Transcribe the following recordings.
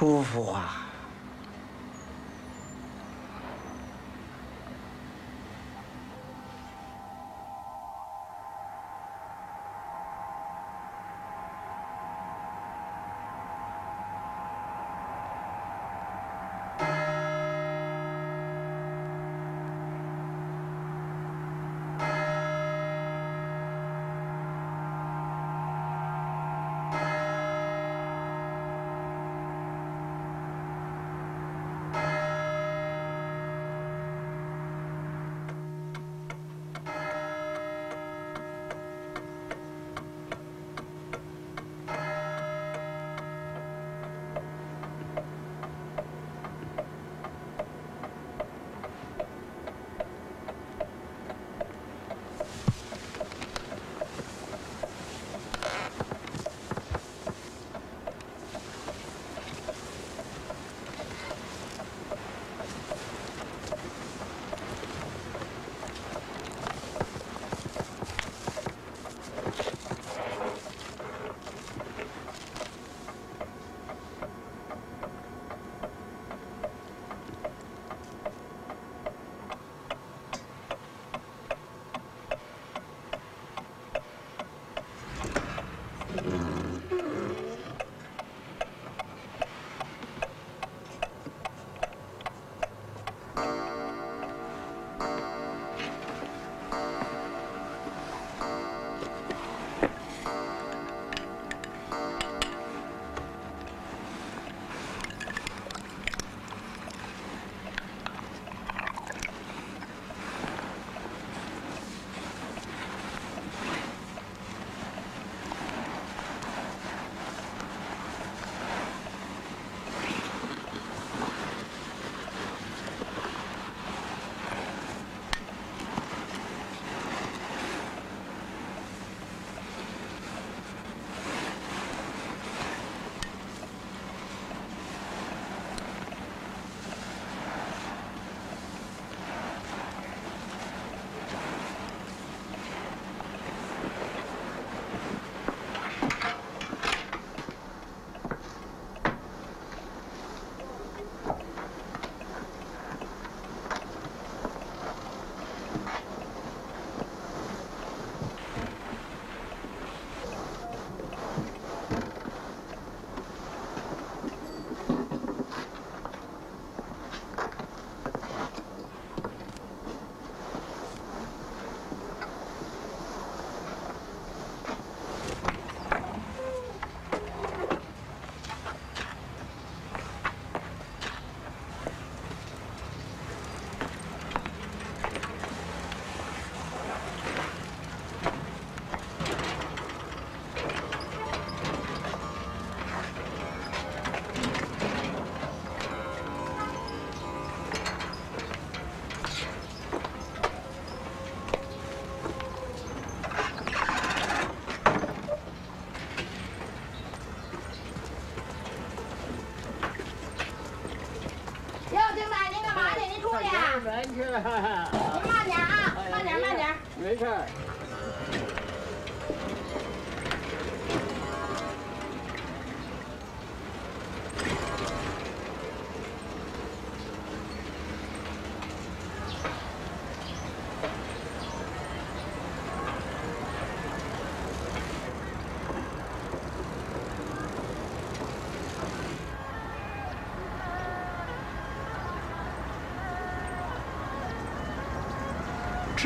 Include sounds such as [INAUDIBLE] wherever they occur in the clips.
舒服啊！[LAUGHS] 慢点啊，慢点慢点。没事。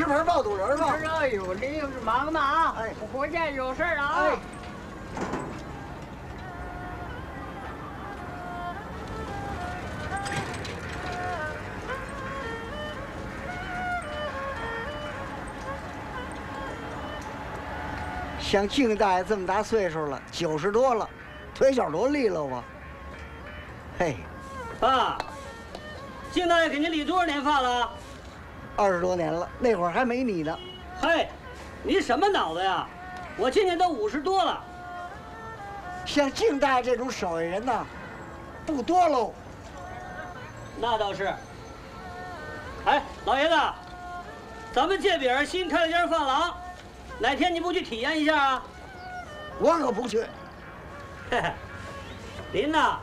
吃盆爆肚仁吧。哎呦，李是忙呢啊！哎，我回家有事了啊。像静大爷这么大岁数了，九十多了，腿脚多利落啊！嘿，爸，静大爷给您理多少年发了？二十多年了，那会儿还没你呢。嘿，你什么脑子呀？我今年都五十多了。像静大爷这种手艺人呐，不多喽。那倒是。哎，老爷子，咱们界饼新开了家饭廊，哪天你不去体验一下啊？我可不去。嘿嘿，您呐，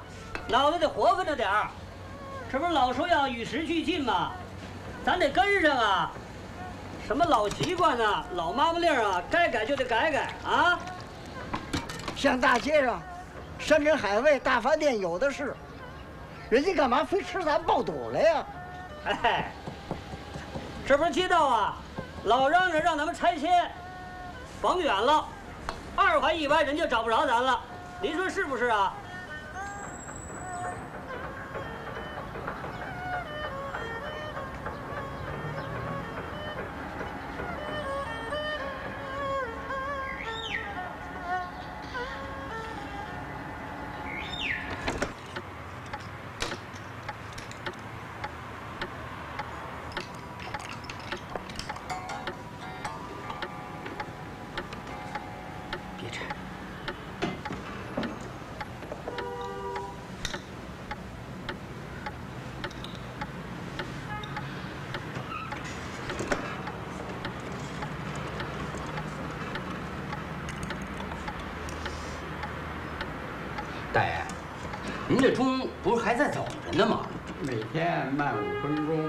脑子得活泛着点儿。这不是老说要与时俱进吗？咱得跟上啊！什么老习惯呐、老妈妈令啊，该改就得改改啊！像大街上，山珍海味、大饭店有的是，人家干嘛非吃咱爆肚来呀？哎，这不是街道啊，老嚷嚷让咱们拆迁，甭远了，二环以外人就找不着咱了，您说是不是啊？这钟不是还在走着呢吗？每天慢五分钟，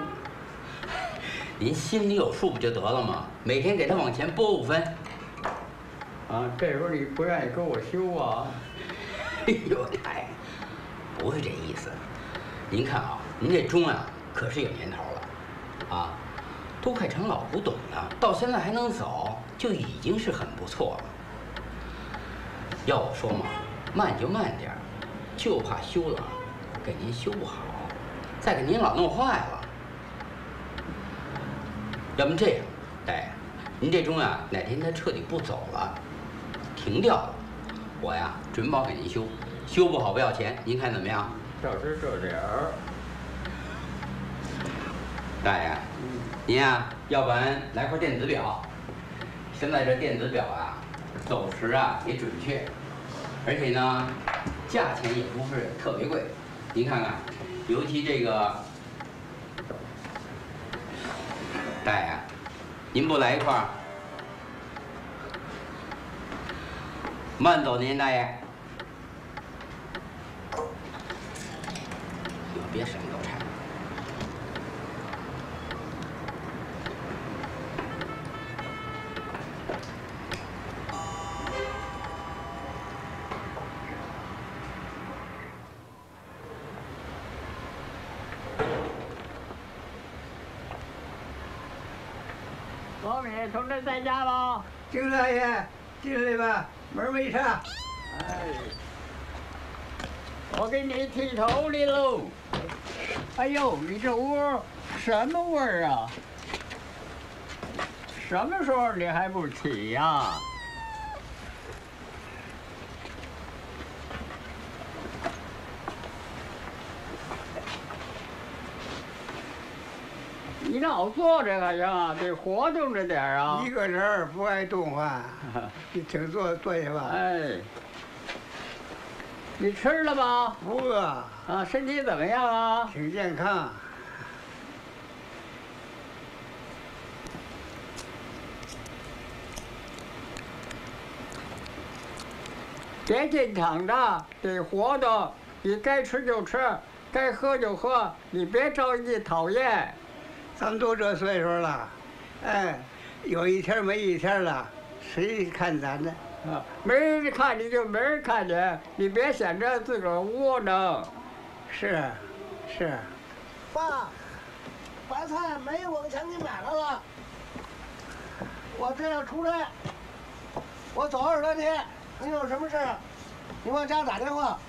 [LAUGHS] 您心里有数不就得了吗？每天给他往前拨五分。啊，这时候你不愿意跟我修啊？[LAUGHS] 哎呦，大爷，不是这意思。您看啊，您这钟啊，可是有年头了，啊，都快成老古董了，到现在还能走，就已经是很不错了。要我说嘛，慢就慢点儿，就怕修了给您修不好，再给您老弄坏了。要不这样，大爷，您这钟啊，哪天它彻底不走了，停掉了，我呀准保给您修，修不好不要钱，您看怎么样？就是这点儿。大爷，您呀，要不然来块电子表。现在这电子表啊，走时啊也准确，而且呢，价钱也不是特别贵。您看看，尤其这个，大爷，您不来一块儿？慢走您，大爷。别什么都拆。在家吗？丁大爷，进来吧，门没上。哎，我给你剃头来喽。哎呦，你这屋什么味儿啊？什么时候你还不起呀？你老坐着干啥？得活动着点儿啊！一个人不爱动啊，[LAUGHS] 你请坐坐下吧。哎，你吃了吗？不饿，啊，身体怎么样啊？挺健康。别净躺着，得活动。你该吃就吃，该喝就喝，你别招人家讨厌。咱们都这岁数了，哎，有一天没一天了，谁看咱呢？啊，没人看你就没人看你，你别显着自个儿窝囊。是，是。爸，白菜没我钱给买来了。我这要出差，我走二十多天，你有什么事儿，你往家打电话。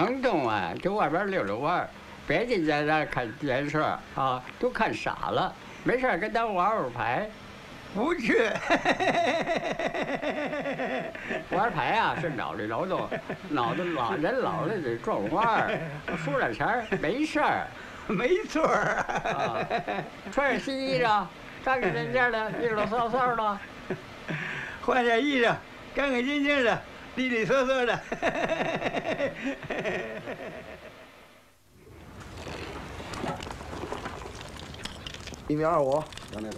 能动啊，就外边溜溜弯儿，别净在那看电视啊，都看傻了。没事儿跟咱玩会儿牌，不去。[LAUGHS] 玩牌啊是脑力劳动，脑子老人老了得转弯儿，输点钱儿没事儿。[LAUGHS] 没错儿。啊，穿上新衣裳，干干净净的，利利索索的。[LAUGHS] 换件衣裳，干干净净的，利利索索的。一米二五，量那个。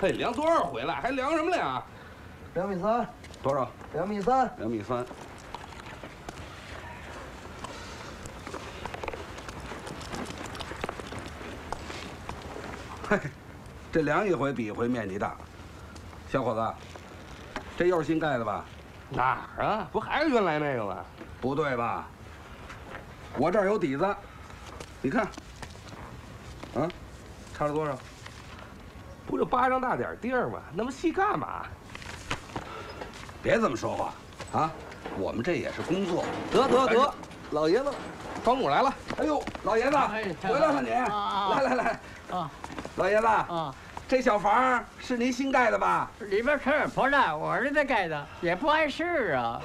嘿，量多少回来？还量什么量？两米三，多少？两米三，两米三。嘿，这量一回比一回面积大。小伙子，这又是新盖的吧？哪儿啊？不还是原来那个吗？不对吧？我这儿有底子，你看，啊，差了多少？不就巴掌大点地儿吗？那么细干嘛？别这么说话，啊，我们这也是工作。得得得，老爷子，庄主来了。哎呦，老爷子，哎回来了你！啊来来来，啊老爷子，啊，这小房是您新盖的吧？里边是不是我儿子盖的，也不碍事啊。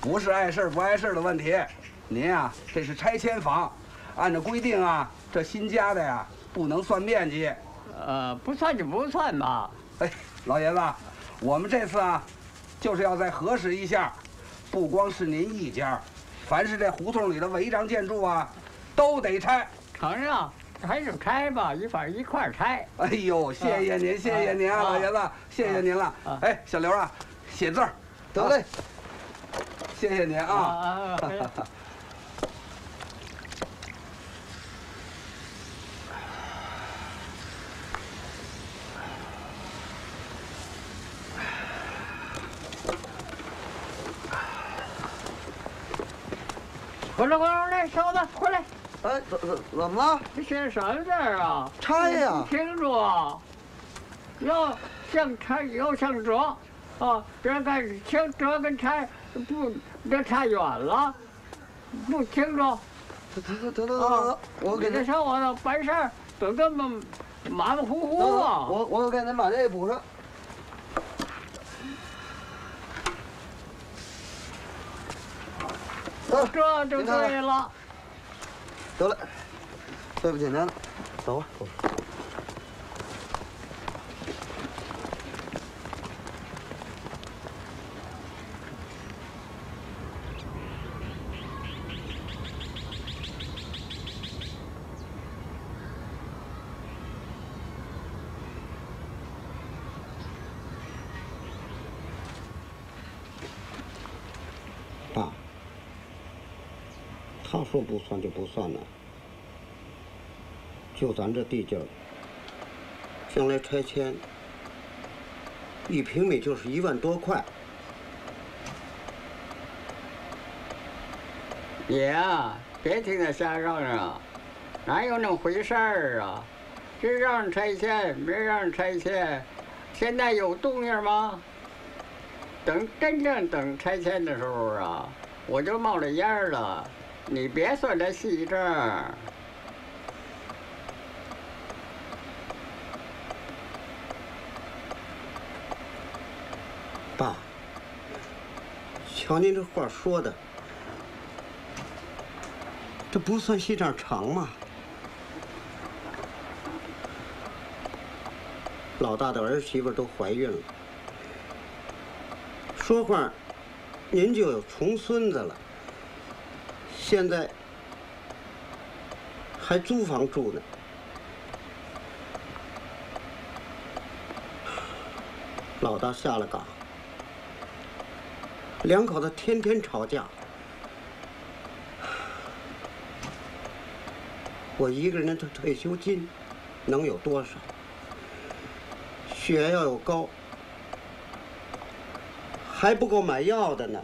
不是碍事不碍事的问题，您啊、这是拆迁房，按照规定啊，这新加的呀不能算面积。呃，不算就不算吧。哎，老爷子，我们这次啊，就是要再核实一下，不光是您一家，凡是这胡同里的违章建筑啊，都得拆。成啊，还是拆吧，一块儿一块儿拆。哎呦，谢谢您，谢谢您啊，啊老爷子，谢谢您了啊。哎，小刘啊，写字儿，得嘞，谢谢您啊。回来，回来，来，小子，回来！哎，怎怎怎么了？这写什么字儿啊？拆呀你听着啊，要像拆，要像折，啊，别看听折跟拆不，这差远了，不清楚。得得得得得得，我给您，你这小伙子办事儿都这么马马虎虎啊！我我给您把这补上。这就对了。得了，对不起您了，走吧。爸，他说不算就不算了。就咱这地界儿，将来拆迁，一平米就是一万多块。你呀，别听他瞎嚷嚷，哪有那么回事儿啊？这让拆迁，没让拆迁，现在有动静吗？等真正等拆迁的时候啊，我就冒着烟了。你别算这细账。爸，瞧您这话说的，这不算细账长吗？老大的儿媳妇都怀孕了，说话您就有重孙子了，现在还租房住呢。老大下了岗，两口子天天吵架。我一个人的退休金能有多少？血要有高，还不够买药的呢。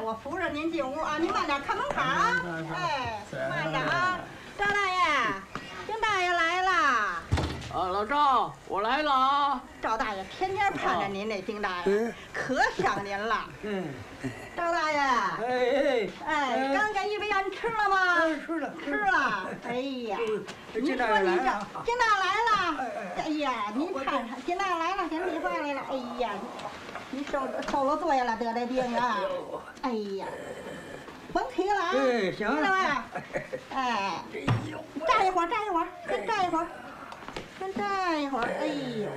哎，我扶着您进屋啊，您慢点看门槛啊。哎，慢点啊，赵大爷，丁大爷来了。啊，老赵，我来了啊！赵大爷天天盼着您那丁大爷，可想您了。嗯，赵大爷，哎哎，刚给一杯烟吃了吗？吃了，吃了。哎呀，您说您这丁大爷来了。哎呀，您看看，丁大爷来了，给您理发来了。哎呀，您受受了罪了，得这病啊。哎呀，甭提了啊。哎，行了吧？[LAUGHS] 哎，站一会儿，站一会儿，先站一会儿。先站一会儿，哎呦，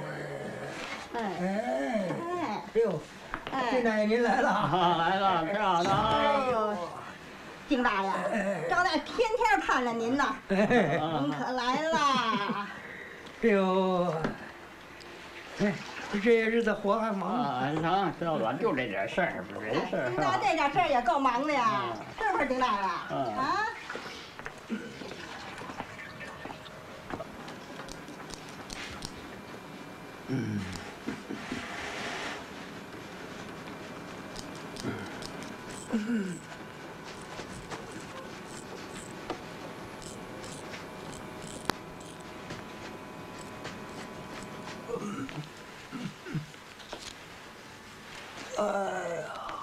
哎哎哎，呦，丁大爷您来了，来 [LAUGHS] 了，漂亮。哎呦，丁大爷，赵大爷天天盼着您呢，您可来了。哎呦，哎，[LAUGHS] 这些日子活还忙啊？行，赵老就这点事儿，没事。丁大爷这点事儿也够忙的呀，是不是丁大爷？啊。嗯。嗯。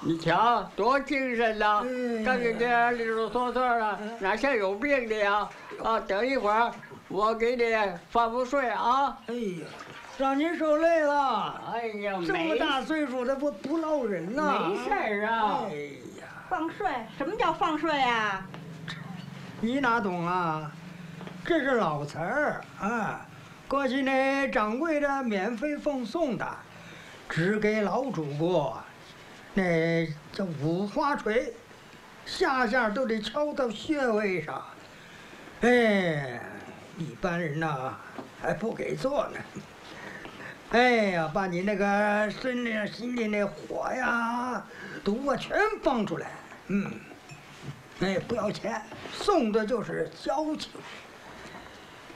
你瞧多精神呐！刚才这利索嗦嗦的，哪像有病的呀？啊，等一会儿我给你放放睡啊！哎呀。让您受累了。哎呀，这么大岁数的不不捞人呐。没事儿啊。哎呀，放睡？什么叫放睡啊？你哪懂啊？这是老词儿啊。过去那掌柜的免费奉送的，只给老主顾。那叫五花锤，下下都得敲到穴位上。哎，一般人呐还不给做呢。哎呀，把你那个身里、心里那火呀、毒啊全放出来，嗯，哎，不要钱，送的就是交情。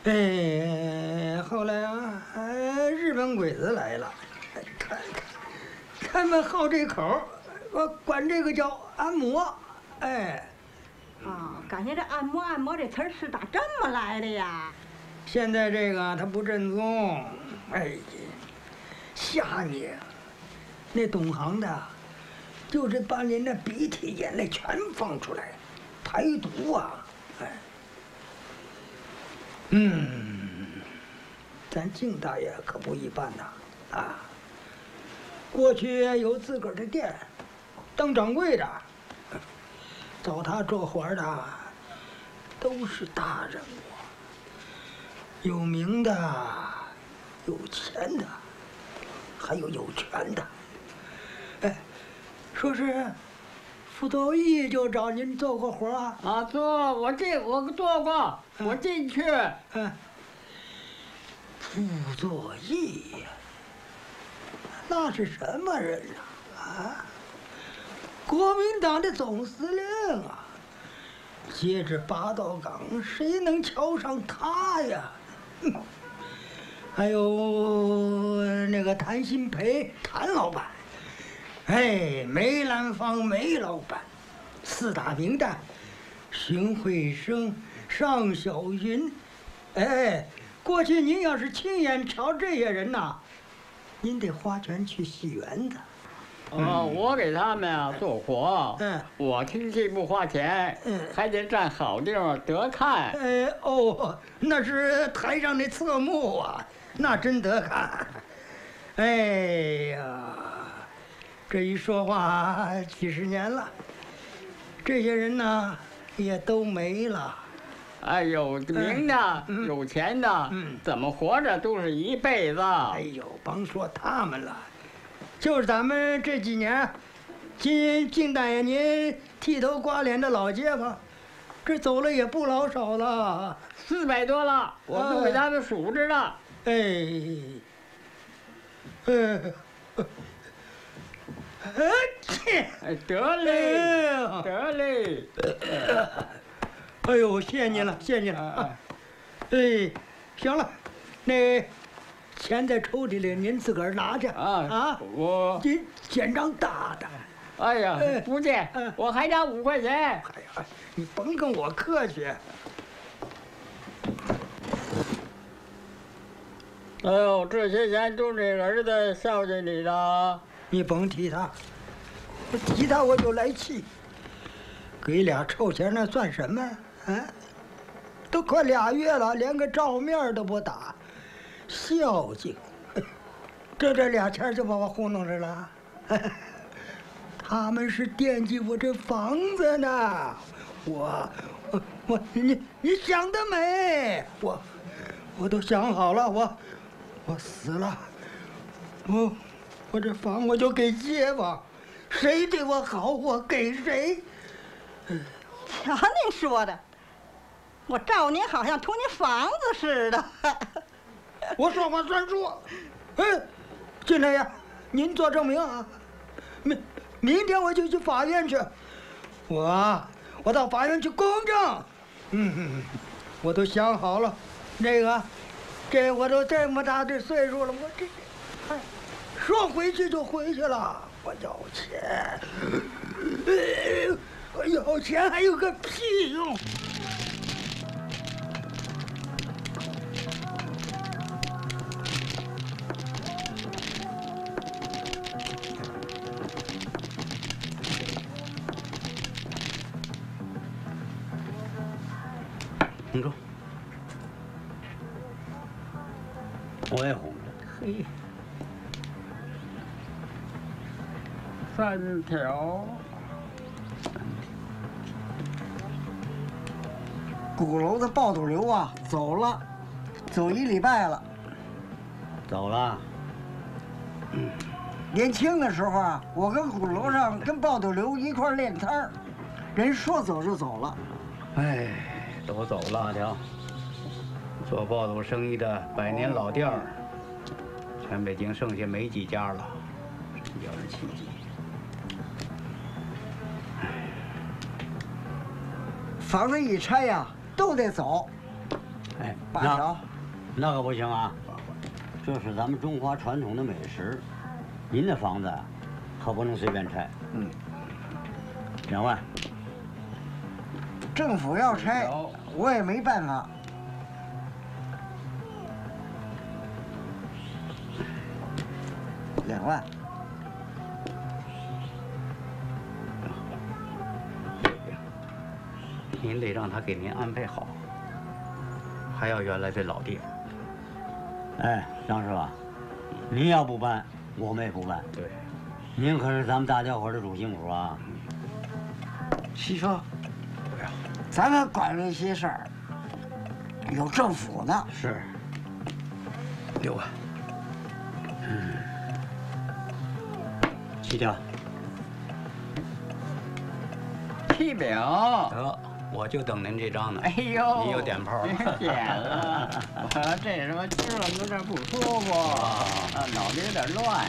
哎，后来啊，哎日本鬼子来了，看看，他们好这口，我管这个叫按摩，哎，啊，感觉这按摩按摩这词儿是咋这么来的呀？现在这个它不正宗，哎。吓你！那懂行的，就是把您的鼻涕眼泪全放出来，排毒啊！哎，嗯，咱敬大爷可不一般呐，啊！过去有自个儿的店，当掌柜的，找他做活的，都是大人物，有名的，有钱的。还有有权的，哎，说是傅作义就找您做过活啊？啊，做我这我做过，我进去。嗯，傅作义呀，那是什么人啊？啊，国民党的总司令啊！接着八道岗，谁能瞧上他呀？哼！还有那个谭鑫培，谭老板，哎，梅兰芳梅老板，四大名旦，荀慧生、尚小云，哎，过去您要是亲眼瞧这些人呐，您得花钱去戏园子。哦，我给他们啊做活，嗯，我听戏不花钱，嗯，还得占好地方得看。哎哦，那是台上的侧幕啊。那真得看，哎呀，这一说话几十年了，这些人呢也都没了。哎，有名的、有钱的，怎么活着都是一辈子。哎呦，甭说他们了，就是咱们这几年，金金大爷您剃头刮脸的老街坊，这走了也不老少了，四百多了，我都给他们数着呢。哎，哎，哎，得嘞，得嘞，[LAUGHS] 哎呦，谢谢您了，谢谢您了。哎，行了，那钱在抽屉里，您自个儿拿去啊啊！我您捡张大的，哎呀，不借，我还差五块钱。哎呀，你甭跟我客气。哎呦，这些钱都是儿子孝敬你的，你甭提他，我提他我就来气。给俩臭钱那算什么？啊，都快俩月了，连个照面都不打，孝敬。这这俩钱就把我糊弄着了。[LAUGHS] 他们是惦记我这房子呢。我，我，我，你你想得美！我，我都想好了，我。我死了，我我这房我就给街坊，谁对我好我给谁。瞧您说的，我照您好像图您房子似的。我说话算数。哎，金大爷，您做证明啊。明明天我就去法院去，我我到法院去公证。嗯，我都想好了，那个。这我都这么大的岁数了，我这，哎，说回去就回去了。我要钱，我要钱还有个屁用！红中。我也红着，嘿，三条。鼓楼的爆肚刘啊，走了，走一礼拜了。走了。嗯，年轻的时候啊，我跟鼓楼上跟爆肚刘一块练摊儿，人说走就走了。哎，都走了，条。做爆肚生意的百年老店儿，全北京剩下没几家了，真叫人气急。房子一拆呀，都得走。哎，八条，那可不行啊！这是咱们中华传统的美食，您的房子可不能随便拆。嗯，两万。政府要拆，我也没办法。两万，您得让他给您安排好，还要原来这老地方。哎，张师傅，您要不搬，我们也不搬。对，您可是咱们大家伙的主心骨啊。七叔，咱们管这些事儿，有政府呢。是。六万。嗯。七条，七饼得，我就等您这张呢。哎呦，你又点炮了。[LAUGHS] 点了，我这什么吃了有点不舒服，啊，脑子有点乱。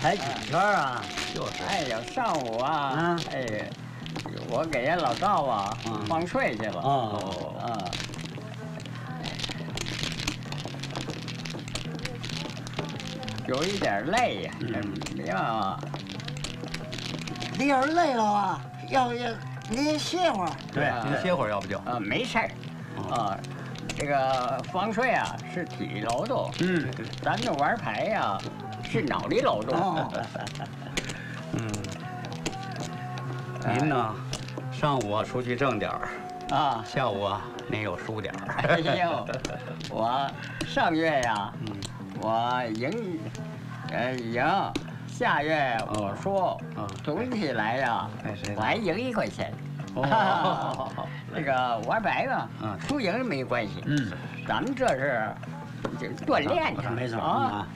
才几圈啊？就是。哎呀，上午啊，哎，我给人老赵啊放睡去了。哦，啊。有一点累呀，没办法。你要是累了啊，要不要您歇会儿？对，您歇会儿要不就？啊，没事儿。啊，这个防睡啊是体力劳动。嗯，咱这玩牌呀是脑力劳动。嗯。[LAUGHS] 您呢，上午出去挣点儿啊，下午啊您又输点儿。[LAUGHS] 哎呦，我上月呀，我赢，呃赢。下月我说，总体来呀，我还赢一块钱。[LAUGHS] 这个玩白嘛，输赢没关系。嗯，咱们这是锻炼去，没错。啊。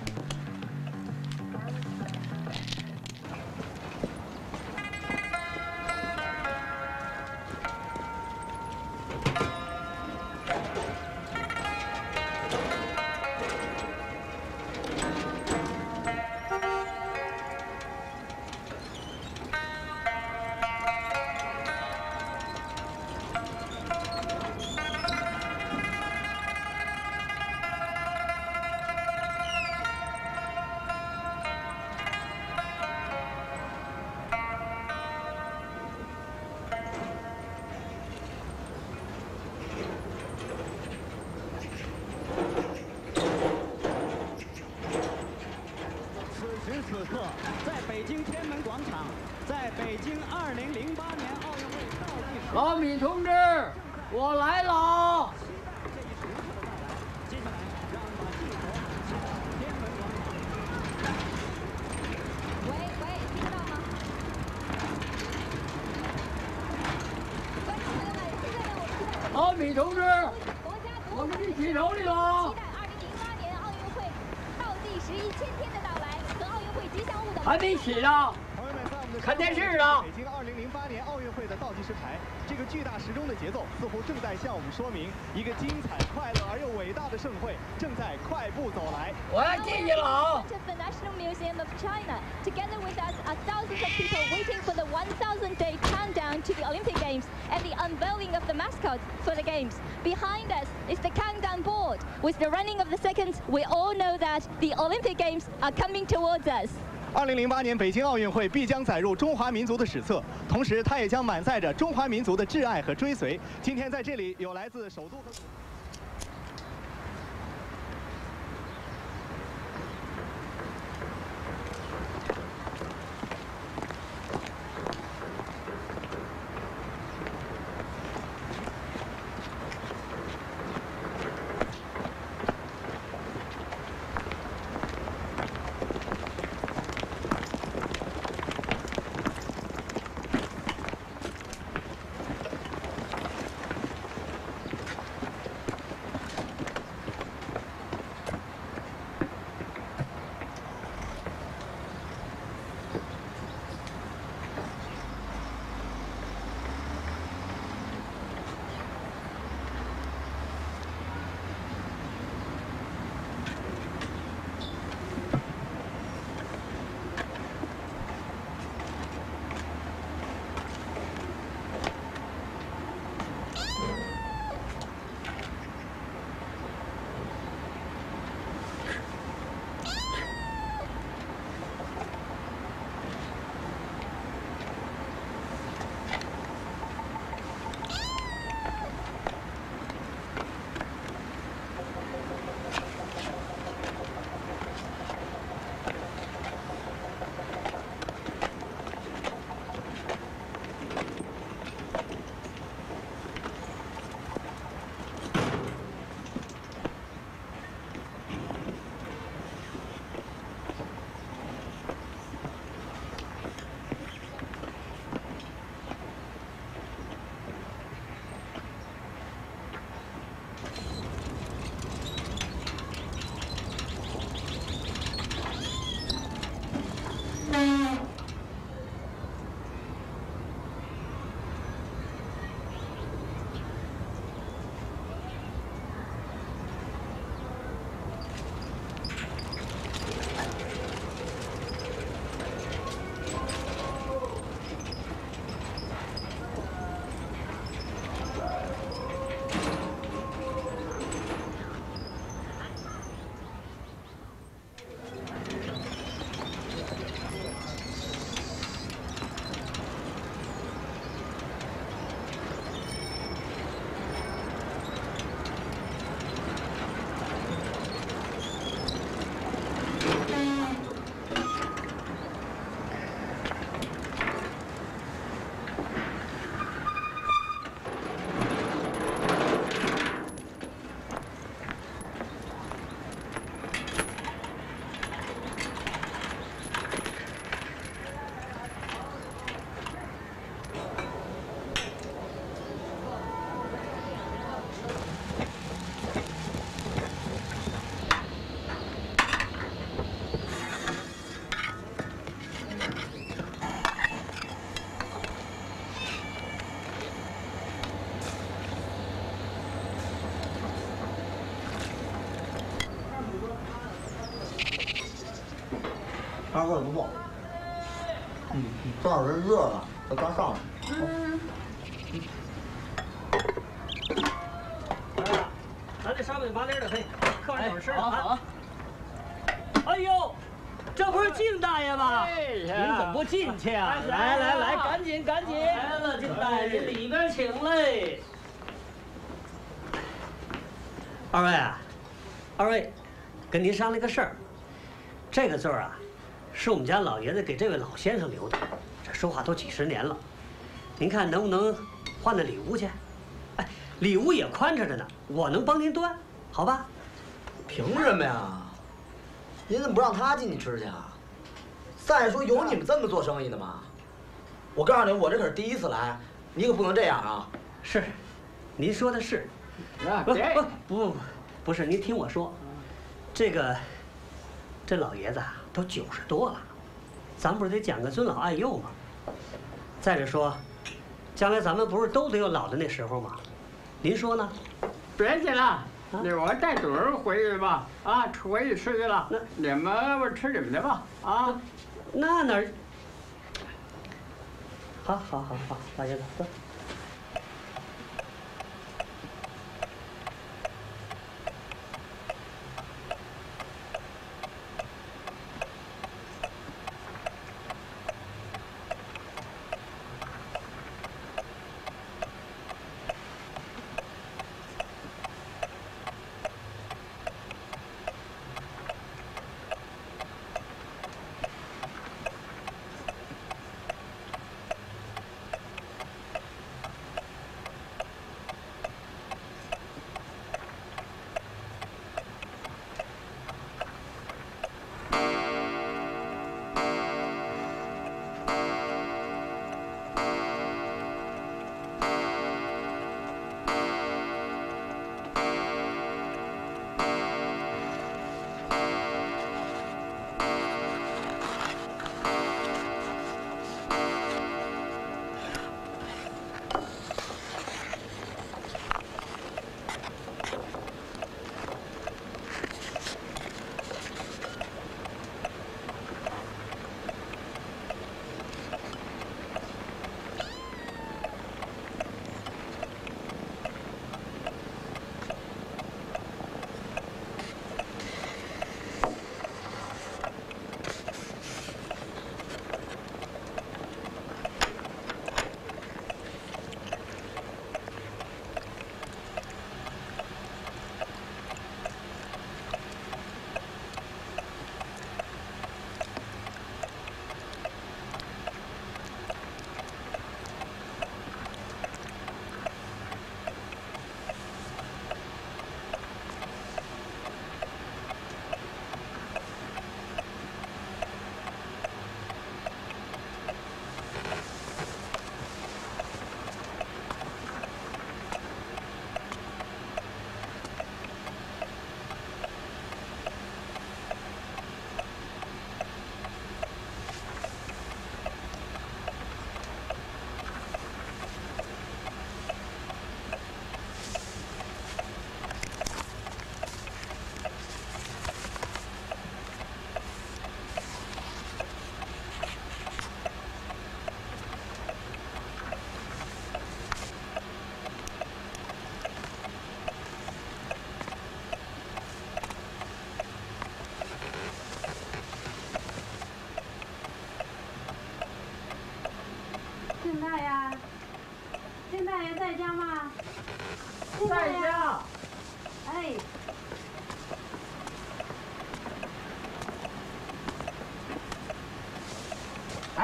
还没起呢，看电视呢。北京2008年奥运会的倒计时牌，这个巨大时钟的节奏似乎正在向我们说明，一个精彩、快乐而又伟大的盛会正在快步走来。我要进去了啊！The National Museum of China, together with us are thousands of people waiting for the 1,000-day countdown to the Olympic Games and the unveiling of the mascots for the Games. Behind us is the countdown board. With the running of the seconds, we all know that the Olympic Games are coming towards us. 二零零八年北京奥运会必将载入中华民族的史册，同时它也将满载着中华民族的挚爱和追随。今天在这里有来自首都和。大个不错。嗯，这儿是热了，咱咱上来。嗯。咱这上面把脸的嘿，客人等吃了啊。哎呦，这不是靳大爷吗？您怎么不进去啊？来来来，赶紧赶紧！来了，靳大爷，您里边请嘞。二位啊，二位，跟您商量个事儿。这个字儿啊。是我们家老爷子给这位老先生留的，这说话都几十年了。您看能不能换那礼物去？哎，礼物也宽敞着呢，我能帮您端，好吧？凭什么呀？您怎么不让他进去吃去啊？再说有你们这么做生意的吗？我告诉你，我这可是第一次来，你可不能这样啊！是，您说的是。不不不不，不是，您听我说，这个这老爷子啊都九十多了，咱不是得讲个尊老爱幼吗？再者说。将来咱们不是都得有老的那时候吗？您说呢？别去了，我带主人回去吧。啊，回去吃去了。那你们吃你们的吧。啊，那哪？好好好好，老爷子走。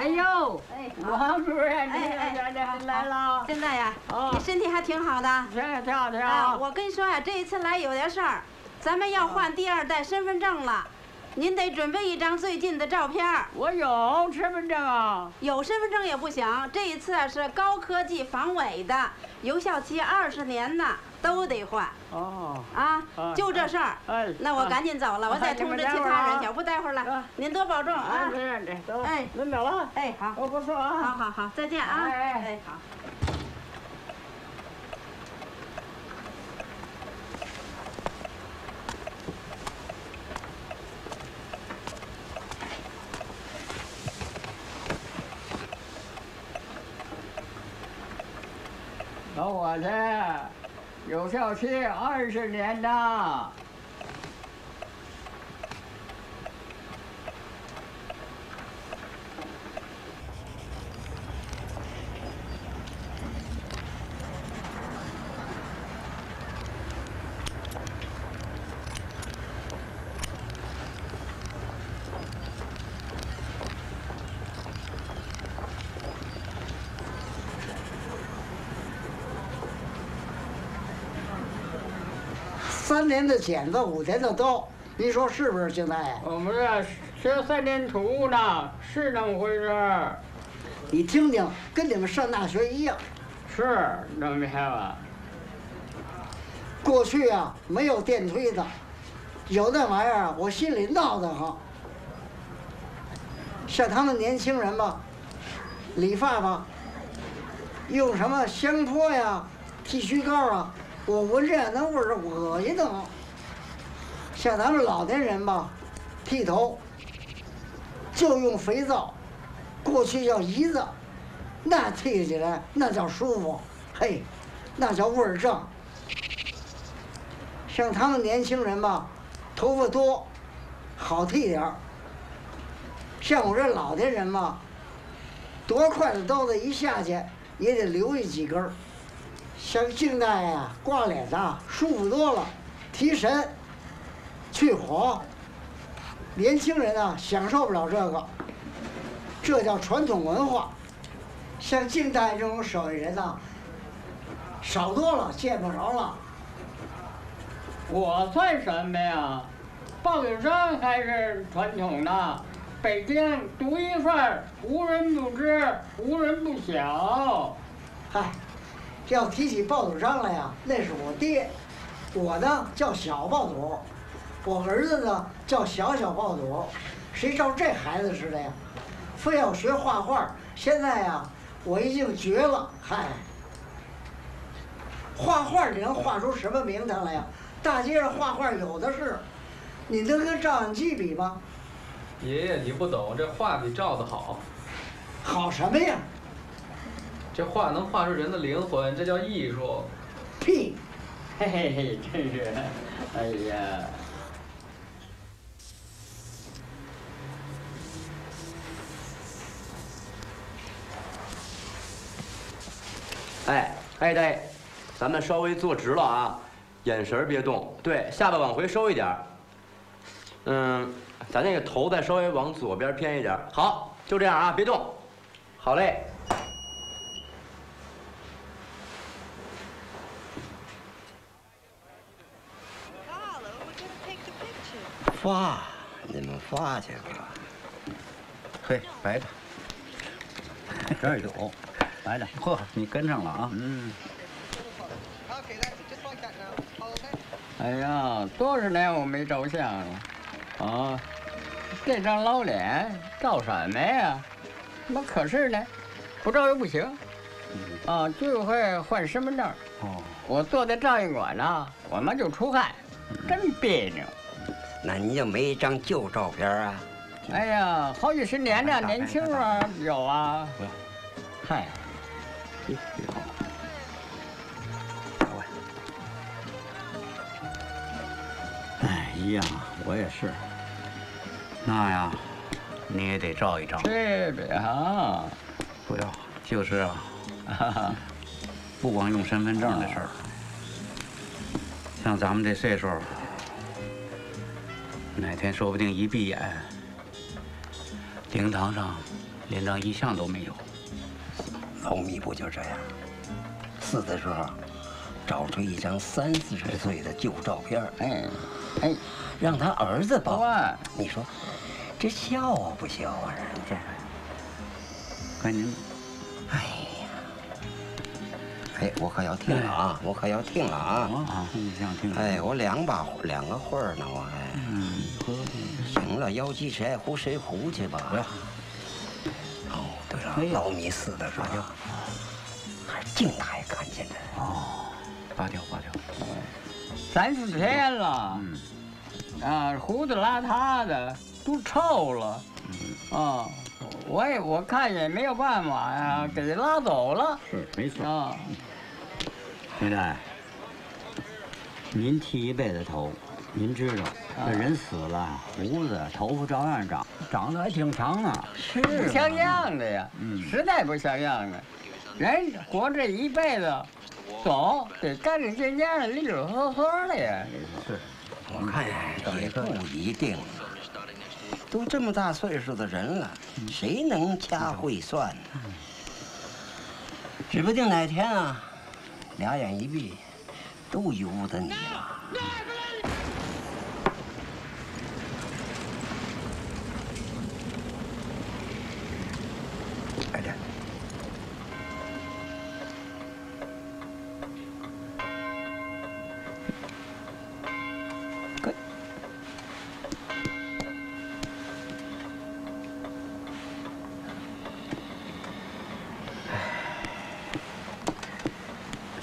哎呦！哎，王主任，你来了。现在呀，你身体还挺好的。挺挺好，挺好。我跟你说呀，这一次来有点事儿，咱们要换第二代身份证了。您得准备一张最近的照片。我有身份证啊。有身份证也不行，这一次是高科技防伪的，有效期二十年呢，都得换。哦。啊，就这事儿。哎。那我赶紧走了，我再通知其他人，我不待会儿了。您多保重啊。哎，您走了。哎，好。我不说啊。好好好，再见啊。哎哎，好。找我去，有效期二十年呢。三年的剪子，五年的刀，您说是不是，金大我们这学三年徒呢，是那么回事儿。你听听，跟你们上大学一样。是，那明白吧？过去啊，没有电推子，有那玩意儿，我心里闹得慌。像他们年轻人吧，理发吧，用什么香波呀、剃须膏啊，我闻着那味儿恶心的慌。像咱们老年人吧，剃头就用肥皂，过去叫胰子，那剃起来那叫舒服，嘿，那叫味儿正。像他们年轻人吧，头发多，好剃点儿。像我这老年人嘛，多快的刀子一下去也得留下几根儿。像静大爷呀，挂脸呐，舒服多了，提神、去火。年轻人啊，享受不了这个，这叫传统文化。像近代这种手艺人呐，少多了，见不着了。我算什么呀？报纸上还是传统的。北京独一份，无人不知，无人不晓。嗨，这要提起爆肚张来呀，那是我爹，我呢叫小爆肚，我儿子呢叫小小爆肚，谁照这孩子似的呀？非要学画画，现在呀我已经绝了。嗨，画画你能画出什么名堂来呀？大街上画画有的是，你能跟照相机比吗？爷爷，你不懂，这画比照的好。好什么呀？这画能画出人的灵魂，这叫艺术。屁！嘿嘿嘿，真是，哎呀！哎哎对，咱们稍微坐直了啊，眼神别动。对，下巴往回收一点。嗯。咱那个头再稍微往左边偏一点，好，就这样啊，别动，好嘞。发，你们发去吧。嘿，白的，这儿有，白的。嚯，你跟上了啊？嗯。哎呀，多少年我没照相了。啊，这张老脸照什么呀？那可是呢，不照又不行。啊，就会换身份证。哦，我坐在照相馆呢，我妈就出汗，真别扭。那你就没一张旧照片啊？哎呀，好几十年了，年轻时候有啊。不要。嗨。好。哎呀，我也是。那呀，你也得照一照。这边啊，不要，就是啊，[LAUGHS] 不光用身份证的事儿，像咱们这岁数，哪天说不定一闭眼，灵堂上连张遗像都没有。老米不就这样？死的时候找出一张三四十岁的旧照片，哎，哎，让他儿子保。你说？这笑啊不笑啊？这，赶紧。哎呀，哎，我可要听了啊！我可要听了啊！啊，你想听？哎，我两把两个会儿呢，我还。嗯。行了，妖姬谁爱胡谁胡去吧。哦，对了，老米死的时候，还静大爷看见的。哦，拔掉，拔掉。三四天了。嗯。啊，胡子邋遢的。都臭了，啊！我也我看也没有办法呀，给拉走了。是，没错啊。现在，您剃一辈子头，您知道，这人死了，胡子、头发照样长，长得还挺长啊。是不像样的呀，嗯，实在不像样的。人活这一辈子，走得干干净净的、利利索索的呀。是，我看也不一定。都这么大岁数的人了，谁能掐会算呢？指不定哪天啊，俩眼一闭，都由不得你了。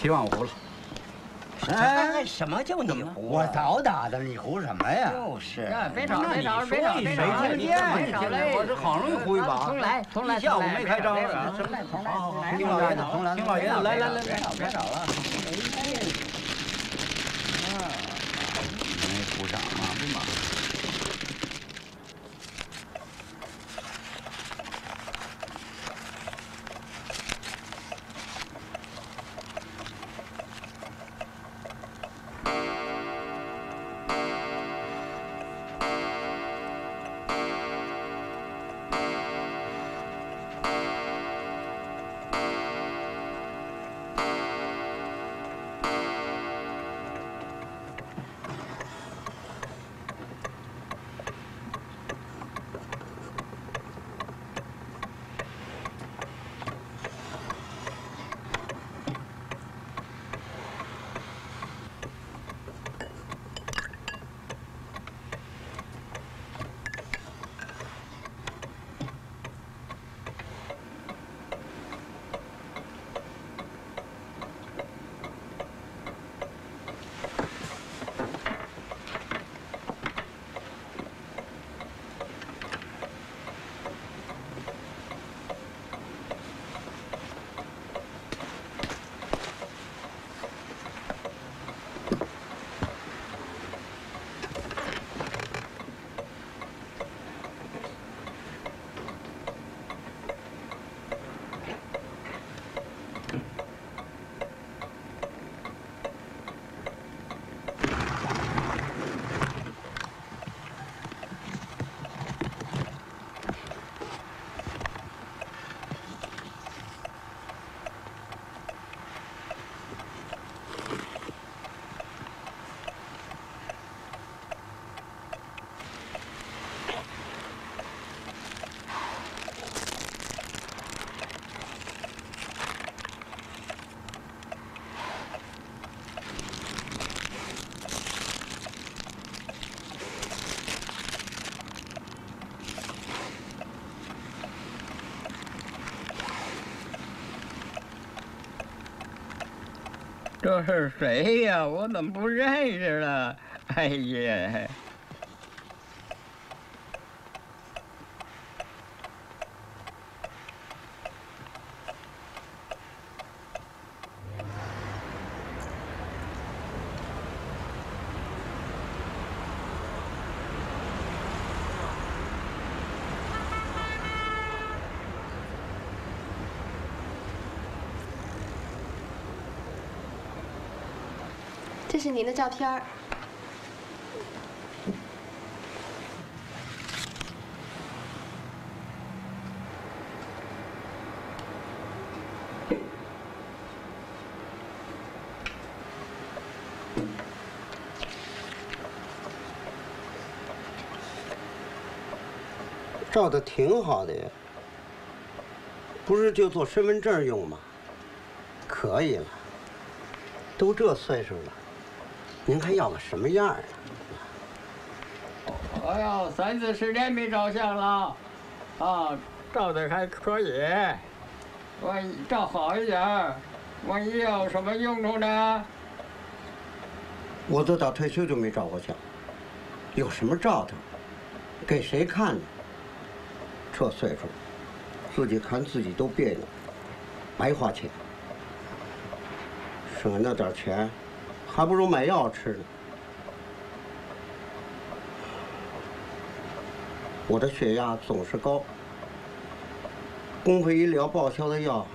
七万五了。哎，什么叫你胡？我早打的，你胡什么呀？就是。别吵，别吵，别吵，别吵！谁听见？我这好容易胡一把。重来，重来，下午没开张。重来，重来，重来！听老爷子，听老爷子，来来来，别吵，别吵了。这是谁呀？我怎么不认识了？哎呀！是您的照片儿。照的挺好的呀，不是就做身份证用吗？可以了，都这岁数了。您还要个什么样的？哎呀，三四十年没照相了，啊，照的还可以。万一照好一点，万一有什么用处呢？我都到退休就没照过相，有什么照头？给谁看呢？这岁数，自己看自己都别扭，白花钱。剩下那点钱。还不如买药吃呢。我的血压总是高，公费医疗报销的药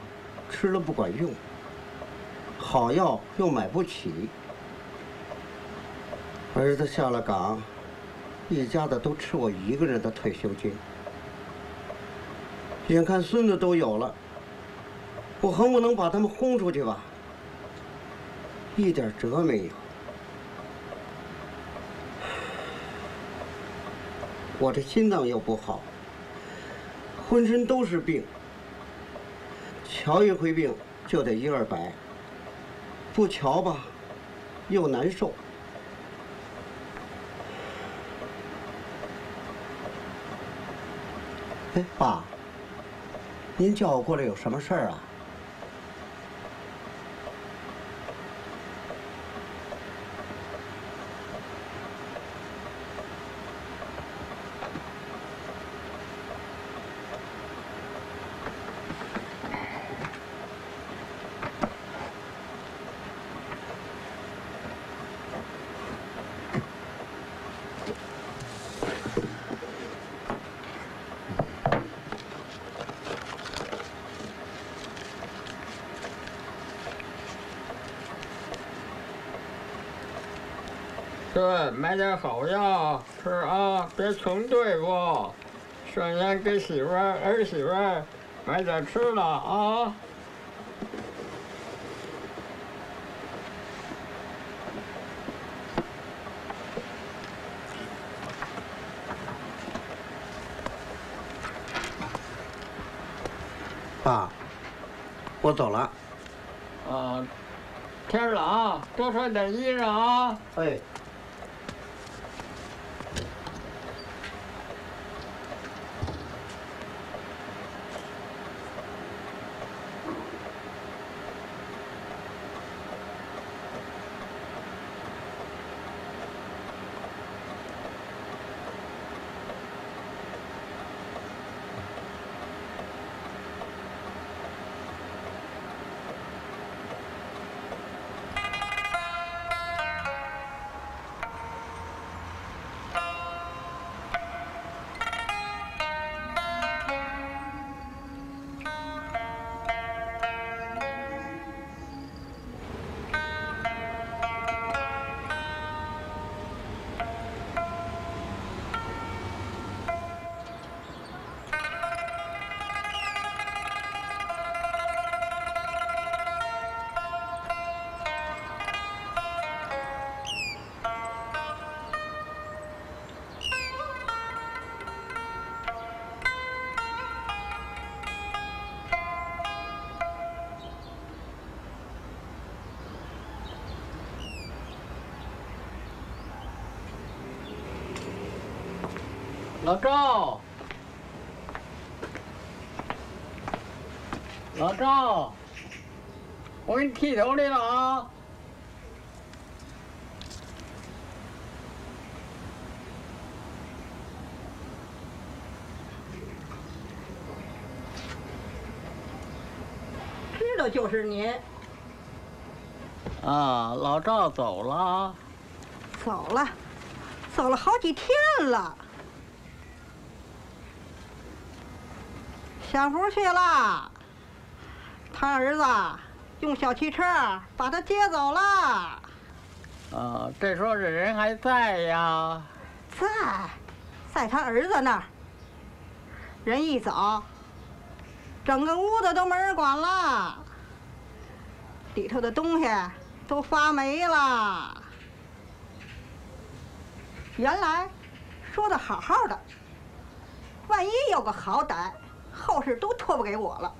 吃了不管用，好药又买不起。儿子下了岗，一家子都吃我一个人的退休金。眼看孙子都有了，我恨不能把他们轰出去吧。一点辙没有，我这心脏又不好，浑身都是病，瞧一回病就得一二百，不瞧吧，又难受。哎，爸，您叫我过来有什么事儿啊？点好药吃啊，别穷对付。顺便给媳妇儿、儿媳妇儿买点吃的啊。爸，我走了。啊，天冷啊，多穿点衣裳啊。哎。老赵，老赵，我给你剃头来了啊！知道就是您。啊，老赵走了。走了，走了好几天了。下府去了，他儿子用小汽车把他接走了。啊，这时候这人还在呀？在，在他儿子那儿。人一走，整个屋子都没人管了，里头的东西都发霉了。原来说的好好的，万一有个好歹。后事都托付给我了，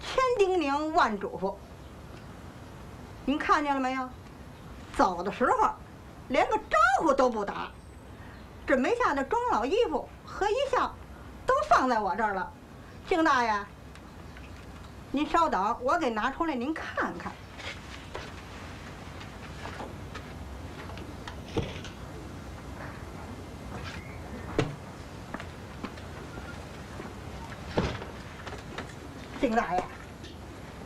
千叮咛万嘱咐。您看见了没有？走的时候连个招呼都不打，准备下的装老衣服和衣箱都放在我这儿了。敬大爷，您稍等，我给拿出来您看看。丁大爷，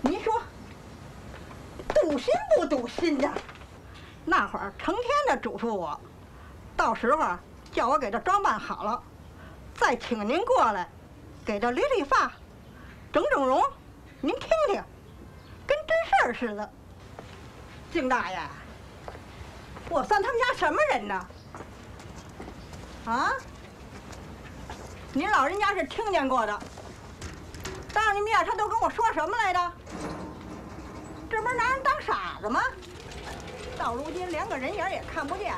您说堵心不堵心呐？那会儿成天的嘱咐我，到时候叫我给他装扮好了，再请您过来，给他理理发，整整容，您听听，跟真事儿似的。丁大爷，我算他们家什么人呢？啊？您老人家是听见过的。当着面，他都跟我说什么来着？这不是拿人当傻子吗？到如今连个人影也看不见，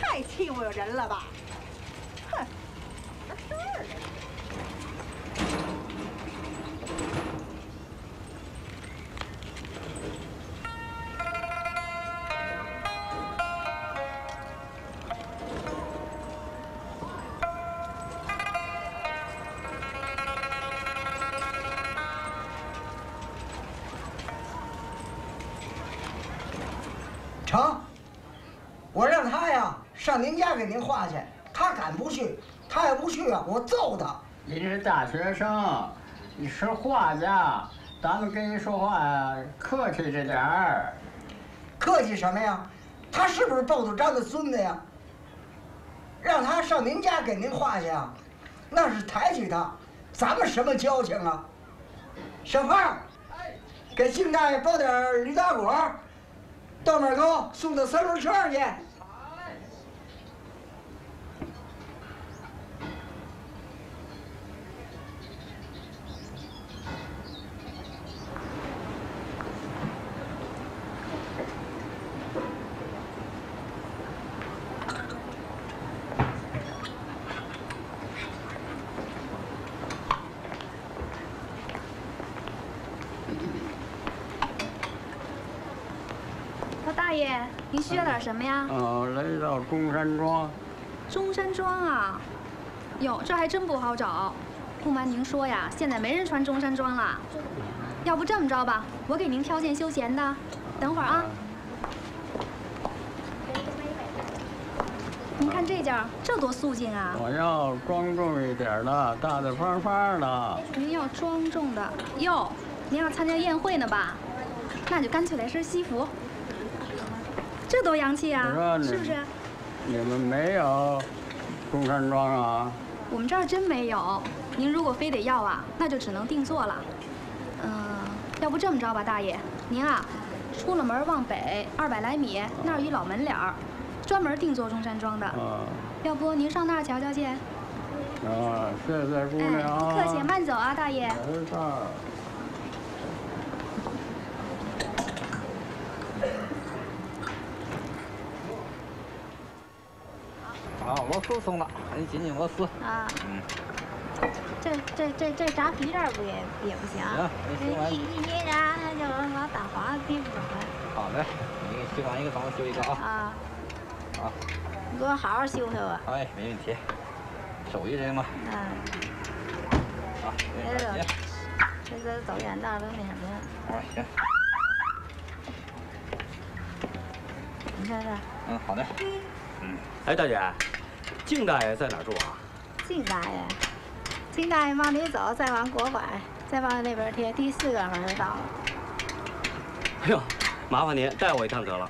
太欺负人了吧！哼，这事儿。给您画去，他敢不去？他要不去啊，我揍他！您是大学生，你是画家，咱们跟人说话客气着点儿。客气什么呀？他是不是鲍子章的孙子呀？让他上您家给您画去啊，那是抬举他。咱们什么交情啊？小胖，给敬大爷包点驴打滚，豆面糕送到三轮圈去。大爷，您需要点什么呀？哦，来到中山装。中山装啊，哟，这还真不好找。不瞒您说呀，现在没人穿中山装了。要不这么着吧，我给您挑件休闲的。等会儿啊。您看这件，这多素净啊！我要庄重一点的，大大方方的。您要庄重的哟？您要参加宴会呢吧？那就干脆来身西服。这多洋气啊，是不是？你们没有中山装啊？我们这儿真没有。您如果非得要啊，那就只能定做了。嗯，要不这么着吧，大爷，您啊，出了门往北二百来米，那儿一老门脸儿，专门定做中山装的。啊。要不您上那儿瞧瞧去？啊，谢谢姑娘。不客气，慢走啊，大爷。没事啊，螺丝松了，你紧紧螺丝。啊。嗯。这这这这扎皮这儿不也也不行？行。一一捏扎，它就往打滑，提不准。好嘞，你修完一个，帮我修一个啊。啊。好。你给我好好修修吧。哎，没问题。手艺人嘛。嗯。好，别走，这这走远道都那什么。哎，行。你看看。嗯，好的。嗯。哎，大姐。靳大爷在哪住啊？靳大爷，靳大爷往里走，再往国拐，再往那边贴，第四个门就到了。哎呦，麻烦您带我一趟得了。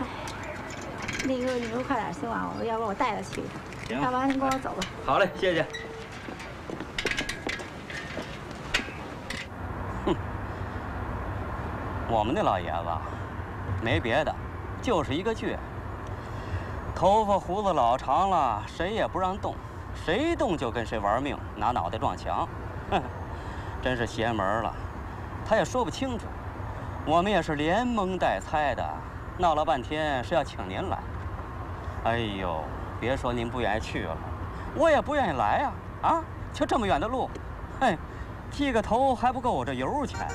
哎，那个你们快点修完，我要不我带他去。行。要不然您跟我走吧。好嘞，谢谢。哼，我们那老爷子，没别的。就是一个倔，头发胡子老长了，谁也不让动，谁动就跟谁玩命，拿脑袋撞墙，哼，真是邪门了。他也说不清楚，我们也是连蒙带猜的，闹了半天是要请您来。哎呦，别说您不愿意去了，我也不愿意来呀！啊，就这么远的路，嘿，剃个头还不够我这油钱。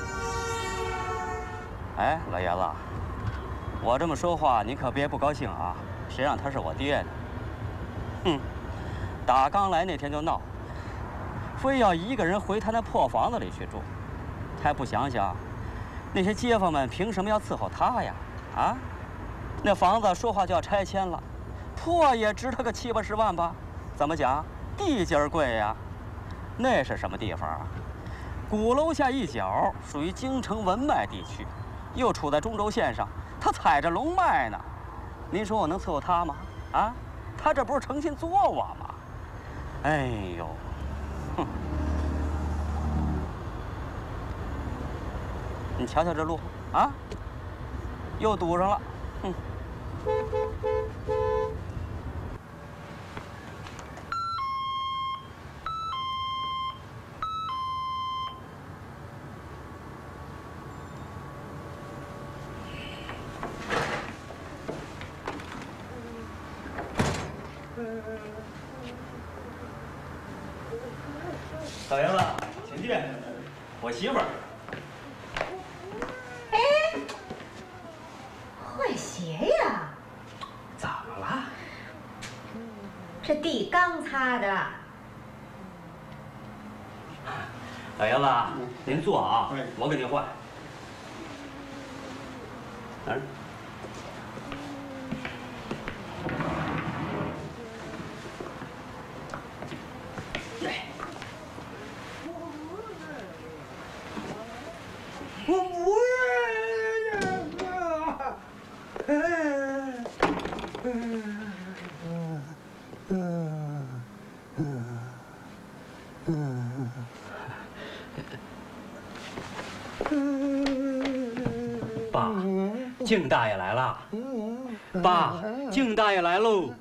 哎，老爷子。我这么说话，你可别不高兴啊！谁让他是我爹呢？哼！打刚来那天就闹，非要一个人回他那破房子里去住，还不想想那些街坊们凭什么要伺候他呀？啊？那房子说话就要拆迁了，破也值他个七八十万吧？怎么讲？地界贵呀！那是什么地方啊？鼓楼下一角，属于京城文脉地区，又处在中轴线上。他踩着龙脉呢，您说我能伺候他吗？啊，他这不是成心作我吗？哎呦，哼！你瞧瞧这路啊，又堵上了，哼！老爷子，请进。我媳妇儿。哎，换鞋呀？怎么了？这地刚擦的。老爷子，您坐啊，我给您换。儿。爸，静大爷来了。爸，静大爷来喽。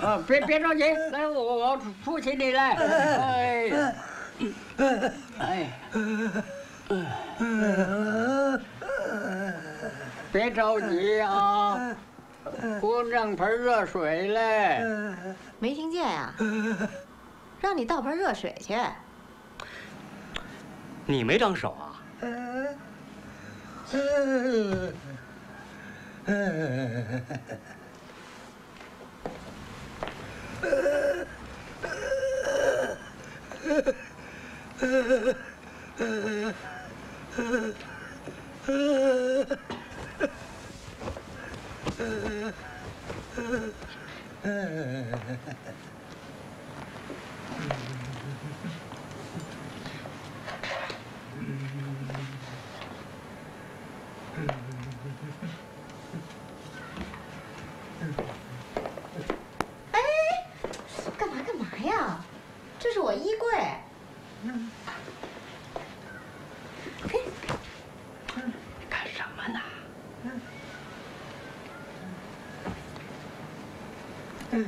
啊，别别着急，[LAUGHS] 来，我我扶起你来。哎，哎，别着急啊，给我弄盆热水来。没听见呀？让你倒盆热水去。你没长手啊？[LAUGHS] 哎，[LAUGHS]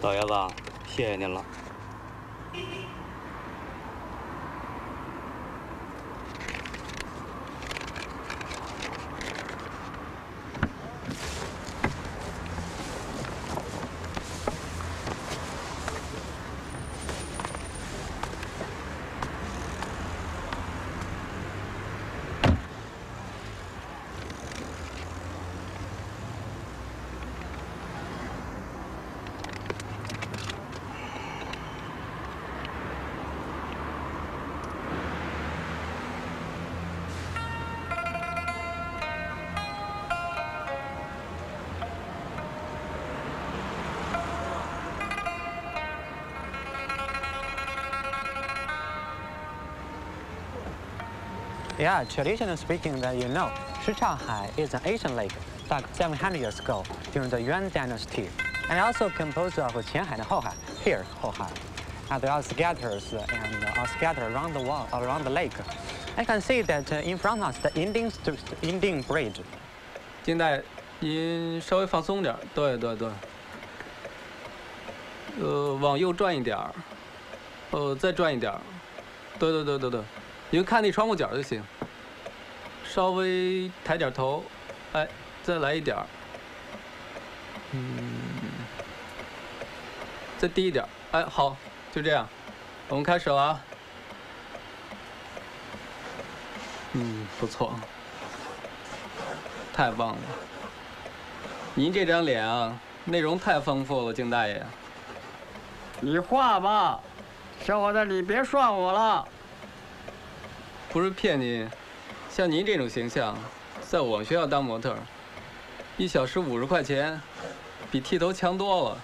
老爷子，谢谢您了。Yeah, traditionally speaking, that you know, Shichaohai is an ancient lake dug 700 years ago during the Yuan dynasty, and also composed of Qianhai and Hohai. Here, Hohai. And they are scattered and are scattered around the wall, around the lake. I can see that in front of us the Yingding, Yingding Bridge. 金代，您稍微放松点，对对对。呃，往右转一点儿，呃，再转一点儿，对对对对对，你就看那窗户角就行。 稍微抬点头，哎，再来一点儿，嗯，再低一点，哎，好，就这样，我们开始了啊。嗯，不错，太棒了。您这张脸啊，内容太丰富了，金大爷。你画吧，小伙子，你别涮我了。不是骗您，像您这种形象，在我们学校当模特，一小时五十块钱，比剃头强多了。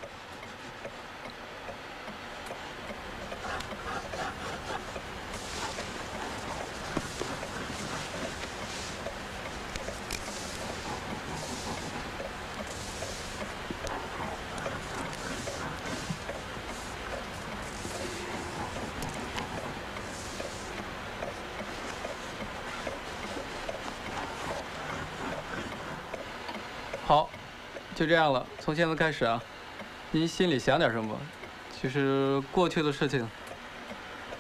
就这样了，从现在开始啊，您心里想点什么，就是过去的事情，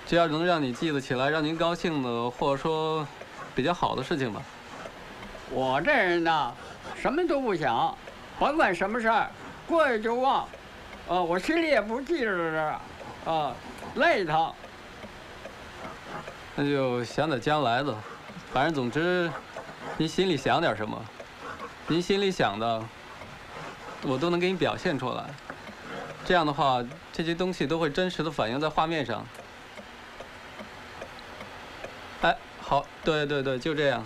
只要能让你记得起来，让您高兴的，或者说比较好的事情吧。我这人呢，什么都不想，甭管什么事儿，过去就忘，啊，我心里也不记着这，啊，累他。那就想点将来的，反正总之，您心里想点什么，您心里想的。我都能给你表现出来，这样的话，这些东西都会真实的反映在画面上。哎，好，对对对，就这样。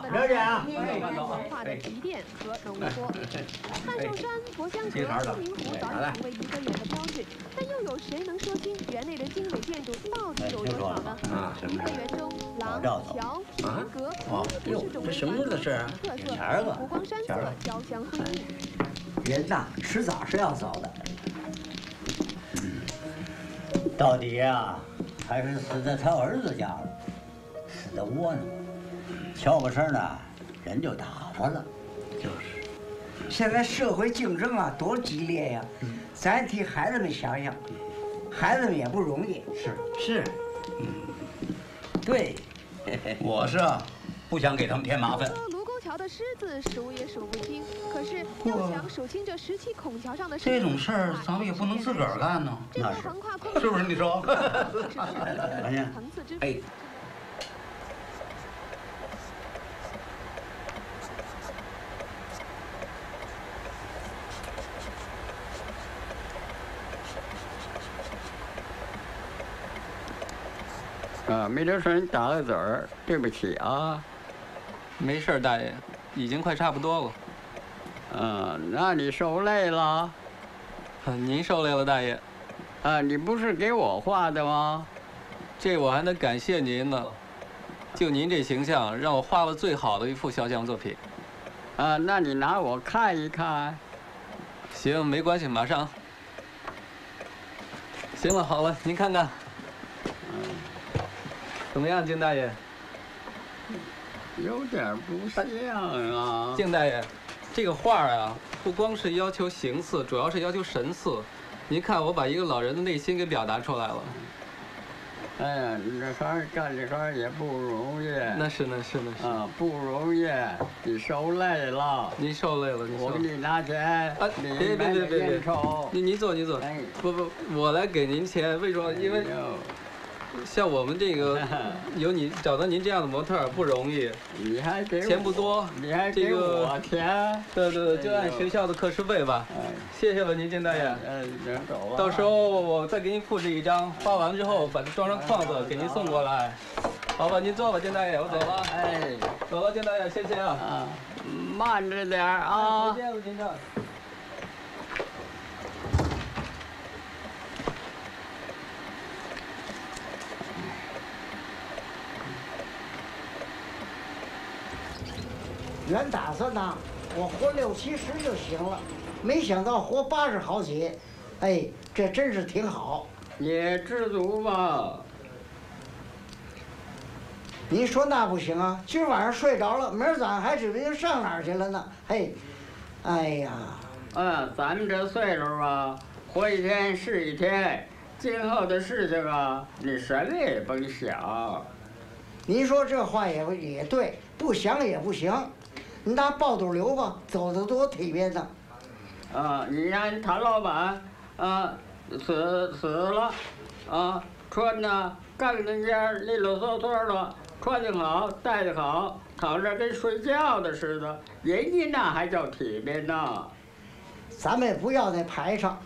知名湖早已成为颐和园的标志，但又有谁能说清园内的精美建筑到底有多少呢？颐和园中廊桥亭阁都是种族特色，湖光山色交相辉映。人呐，迟早是要走的。到底呀，还是死在他儿子家了，死的窝囊。悄个声呢，人就打发了。就是。现在社会竞争啊，多激烈呀！咱替孩子们想想，孩子们也不容易。是是，嗯，对，[LAUGHS] 我是啊不想给他们添麻烦。卢沟桥的狮子数也数不清，可是要想数清这十七孔桥上的狮子这种事儿，咱们也不能自个儿干呢。那是 [LAUGHS] [LAUGHS] 是不是？你说？哎。啊，没留神打个嘴儿，对不起啊。没事，大爷，已经快差不多了。嗯，那你受累了。您受累了，大爷。啊，你不是给我画的吗？这我还得感谢您呢。就您这形象，让我画了最好的一幅肖像作品。啊，那你拿我看一看。行，没关系，马上。行了，好了，您看看。怎么样，金大爷？有点不像啊。静大爷，这个画啊，不光是要求形似，主要是要求神似。您看，我把一个老人的内心给表达出来了。哎呀，你这行干这行也不容易。那是那是那是。啊，不容易，你受累了。您受累了，您。我给你拿钱。啊，别别别别别！您您坐您坐。不不，我来给您钱，为什么？因为。[LAUGHS] 像我们这个 [LAUGHS] 有你找到您这样的模特不容易，你还给钱不多，你还给我钱，对对对，就按学校的课时费吧。谢谢了您，金大爷。嗯，走到时候我再给您复制一张，发完之后把它装上框子给您送过来。好吧，您坐吧，金大爷，我走了。哎，走了，金大爷，谢谢啊。啊，慢着点啊。再见了，金大。原打算呢，我活六七十就行了，没想到活八十好几，哎，这真是挺好。也知足吧。您说那不行啊，今儿晚上睡着了，明儿早上还指不定上哪儿去了呢。嘿，哎呀，嗯，咱们这岁数啊，活一天是一天，今后的事情啊，你什么也甭想。您说这话也也对，不想也不行。你拿抱肚流吧，走的多体面呢。啊，你让谭老板，啊，死死了，啊，穿的干净净，利利索索的，穿的好，戴的好，躺着跟睡觉的似的，人家那还叫体面呢。咱们也不要那排场，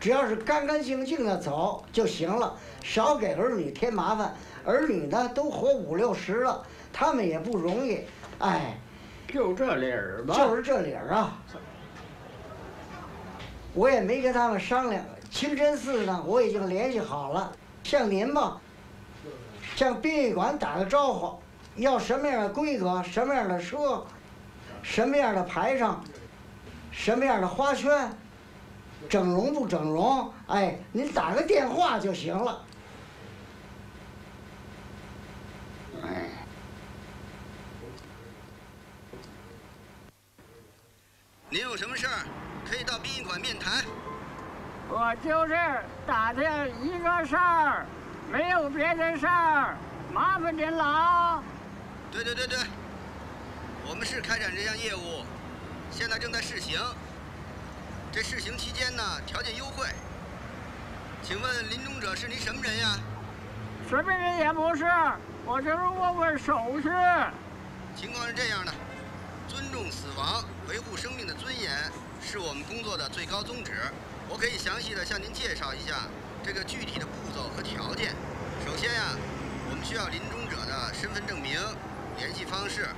只要是干干净净的走就行了，少给儿女添麻烦。儿女呢都活五六十了，他们也不容易，哎。就这理儿吧，就是这理儿啊！我也没跟他们商量。清真寺呢，我已经联系好了。向您吧，向殡仪馆打个招呼，要什么样的规格，什么样的车，什么样的排场，什么样的花圈，整容不整容？哎，您打个电话就行了。哎。您有什么事儿，可以到殡仪馆面谈。我就是打听一个事儿，没有别的事儿，麻烦您了。对对对对，我们是开展这项业务，现在正在试行。这试行期间呢，条件优惠。请问临终者是您什么人呀？什么人也不是，我就是问问手续。情况是这样的。尊重死亡，维护生命的尊严，是我们工作的最高宗旨。我可以详细的向您介绍一下这个具体的步骤和条件。首先呀，我们需要临终者的身份证明、联系方式、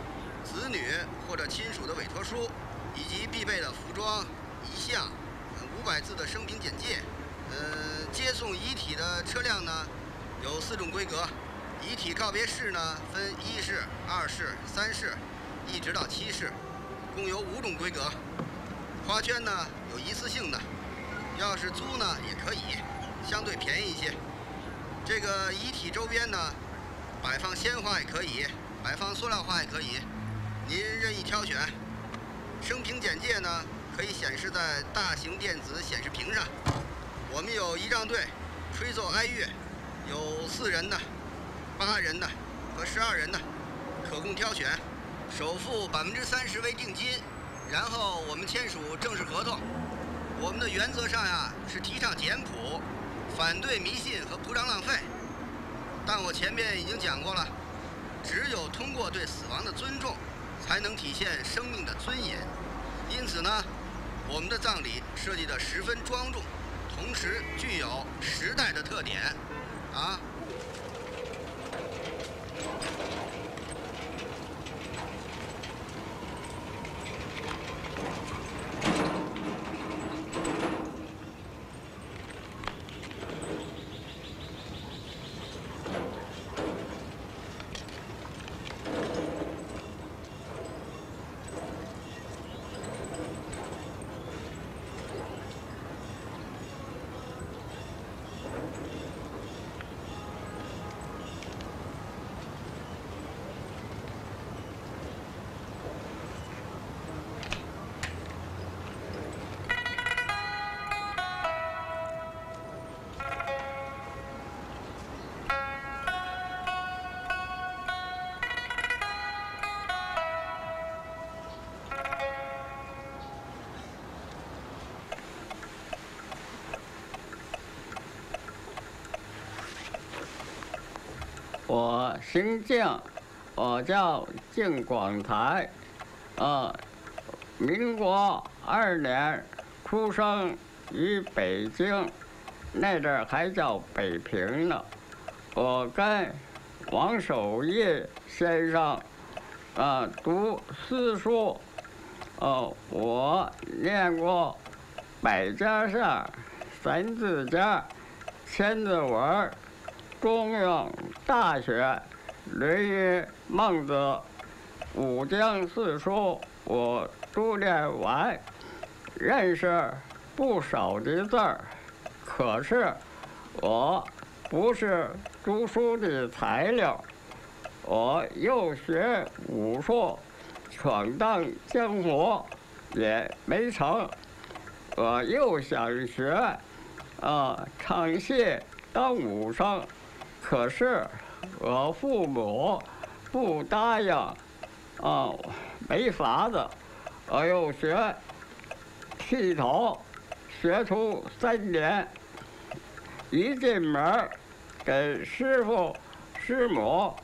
子女或者亲属的委托书，以及必备的服装、遗像、五百字的生平简介。呃，接送遗体的车辆呢，有四种规格。遗体告别式呢，分一式、二式、三式。一直到七式，共有五种规格。花圈呢有一次性的，要是租呢也可以，相对便宜一些。这个遗体周边呢，摆放鲜花也可以，摆放塑料花也可以，您任意挑选。生平简介呢可以显示在大型电子显示屏上。我们有仪仗队，吹奏哀乐，有四人的、八人的和十二人的，可供挑选。首付百分之三十为定金，然后我们签署正式合同。我们的原则上呀是提倡简朴，反对迷信和铺张浪费。但我前面已经讲过了，只有通过对死亡的尊重，才能体现生命的尊严。因此呢，我们的葬礼设计得十分庄重，同时具有时代的特点，啊。我姓静，我叫静广才，啊，民国二年出生于北京，那阵儿还叫北平呢。我跟王守义先生啊读私塾，哦，我念过百家姓、三字经、千字文、中庸、大学、论语、孟子、五经四书，我都念完，认识不少的字儿，可是我不是。读书的材料，我又学武术，闯荡江湖也没成。我又想学啊唱戏当武生，可是我父母不答应，啊没法子。我又学剃头，学徒三年，一进门。给师傅、师母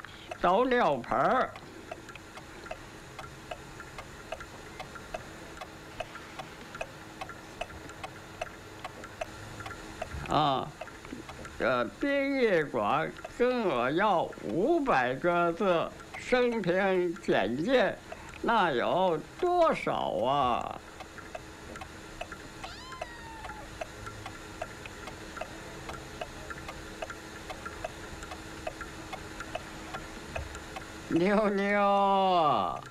倒尿盆儿啊！这殡仪馆跟我要五百个字生平简介，那有多少啊？妞妞，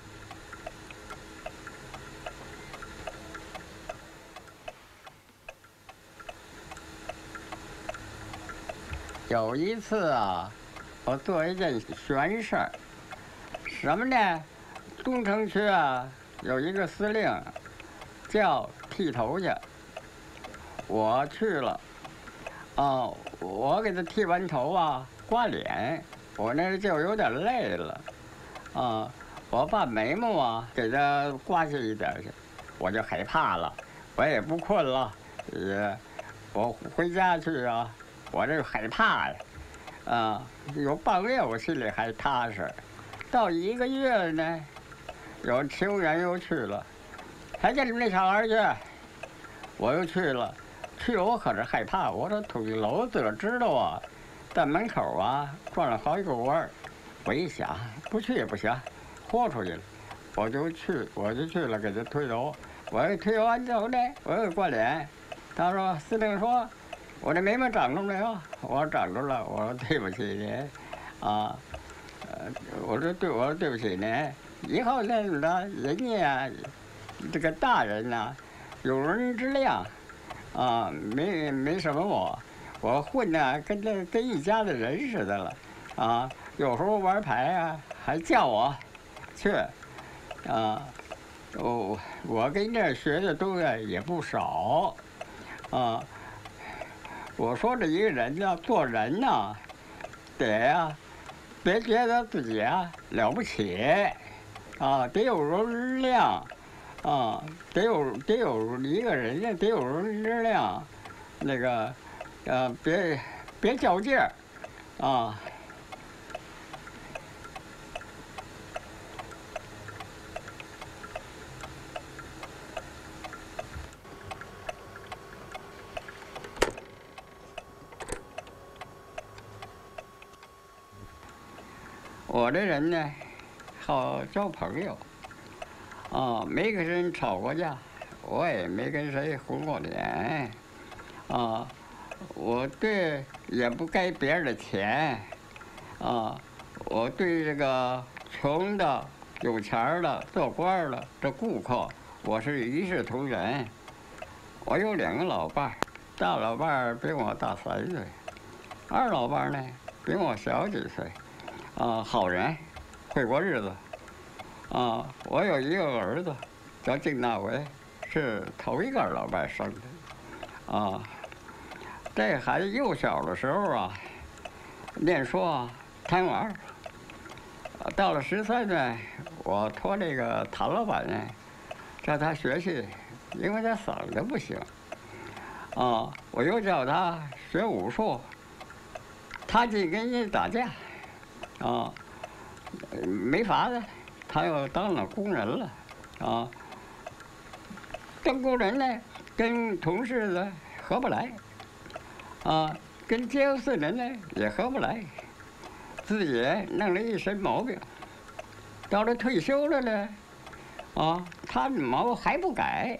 有一次啊，我做一件玄事儿，什么呢？东城区啊，有一个司令叫剃头去，我去了，哦，我给他剃完头啊，刮脸。我那就有点累了，啊，我把眉毛啊给他刮下一点去，我就害怕了，我也不困了，也，我回家去啊，我这害怕呀，啊，有半个月我心里还踏实，到一个月呢，有情人又去了，还见你们那小孩去，我又去了，去了我可是害怕，我这土地楼子知道啊。在门口啊转了好几个弯儿，我一想不去也不行，豁出去了，我就去，我就去了，给他推头。我一推完之后呢，我又挂脸。他说：“司令说，我这眉毛长住没有？”我：“长住了。”我说：“对不起您，啊，我说对，我说对不起您。以后那怎么着？人家这个大人呐，有人之量，啊，没没什么我。”我混的跟这跟一家的人似的了，啊，有时候玩牌啊，还叫我去，啊，我我跟这学的东西也不少，啊，我说这一个人呢做人呢，得呀，别觉得自己啊了不起，啊，得有容量，啊，得有得有一个人呢得有容量，那个。呃，别别较劲儿，啊！我这人呢，好交朋友，啊，没跟人吵过架，我也没跟谁红过脸，啊。我对也不该别人的钱，啊，我对这个穷的、有钱的、做官的这顾客，我是一视同仁。我有两个老伴儿，大老伴儿比我大三岁，二老伴儿呢比我小几岁，啊，好人，会过日子，啊，我有一个儿子叫金大为，是头一个老伴生的，啊。这孩子幼小的时候啊，念书啊，贪玩到了十三岁，我托这个谭老板呢，叫他学习，因为他嗓子不行。啊，我又叫他学武术，他去跟人打架，啊，没法子，他又当了工人了，啊，当工人呢，跟同事呢合不来，啊，跟街坊四邻呢也合不来，自己弄了一身毛病，到了退休了呢，啊，他的毛还不改，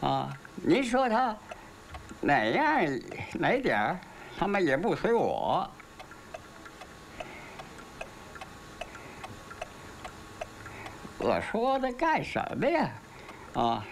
啊，您说他哪样哪点儿，他们也不随我。我说的干什么呀？啊！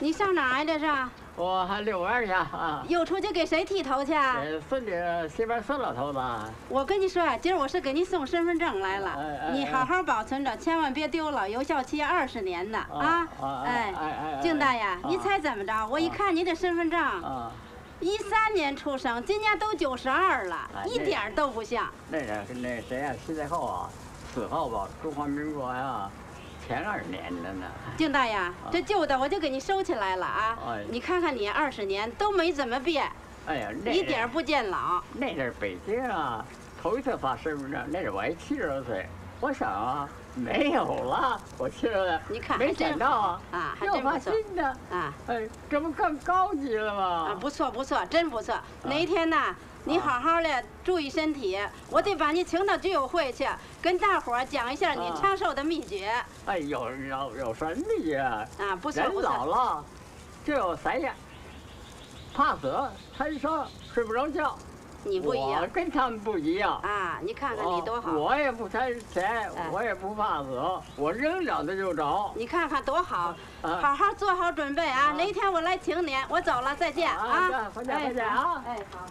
你上哪儿这是？我还遛弯去啊。又出去给谁剃头去？给村里西边孙老头子。我跟你说，今儿我是给您送身份证来了，你好好保存着，千万别丢了，有效期二十年的啊！哎，哎，静大爷，您猜怎么着？我一看您这身份证，一三年出生，今年都九十二了，一点都不像。那个那谁呀？七岁后啊，四号吧，中华民国呀。前二年的呢，丁大爷，这旧的我就给你收起来了啊！你看看你二十年都没怎么变，哎呀，一点不见老。那阵北京啊，头一次发身份证，那阵我还七十多岁，我想啊，没有了，我七十多，你看没捡到啊，啊，又发新的啊，哎，这不更高级了吗？啊，不错不错，真不错。哪天呢？你好好的注意身体，我得把你请到居委会去，跟大伙儿讲一下你长寿的秘诀。哎，有有有什么秘诀啊？啊，不错不错。人老了就有三样：怕死、贪生、睡不着觉。你不一样，我跟他们不一样。啊，你看看你多好。我也不贪钱，我也不怕死，我扔着的就着。你看看多好，好好做好准备啊！哪天我来请你，我走了，再见啊！再见再见啊！哎，好。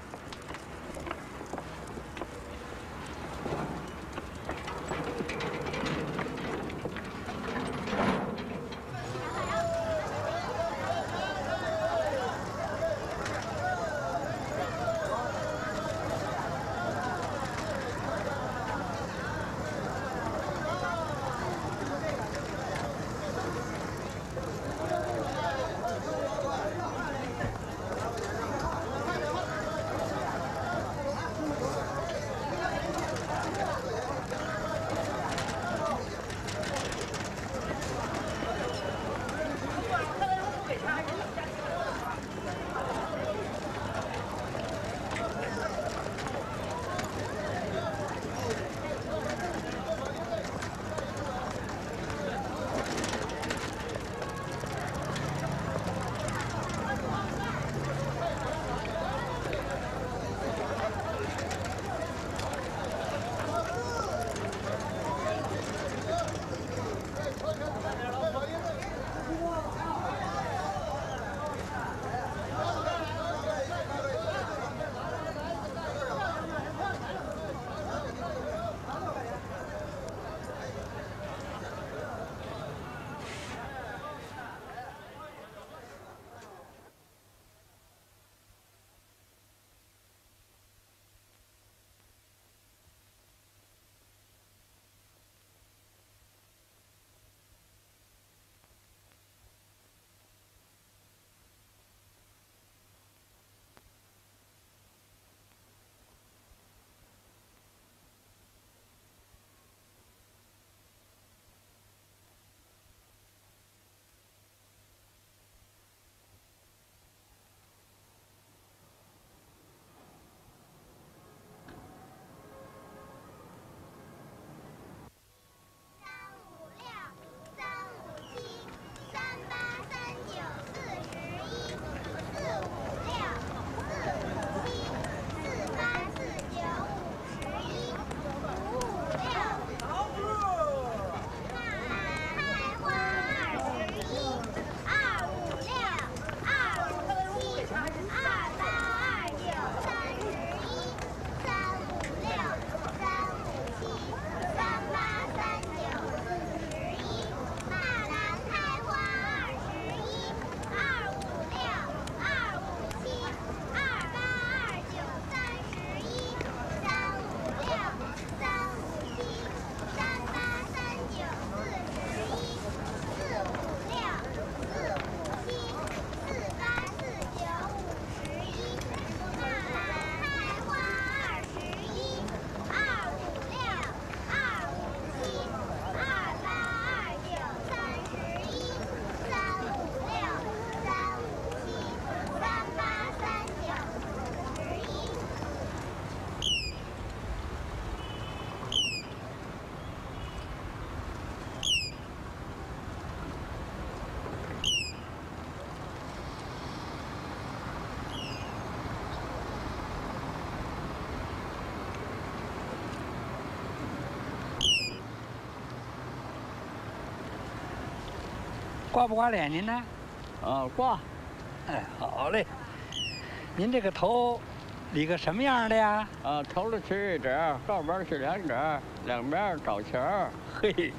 挂不刮脸您呢？啊，挂。哎，好嘞。您这个头理个什么样的呀？啊，头里去一褶，后边是两褶，两边找钱儿。嘿，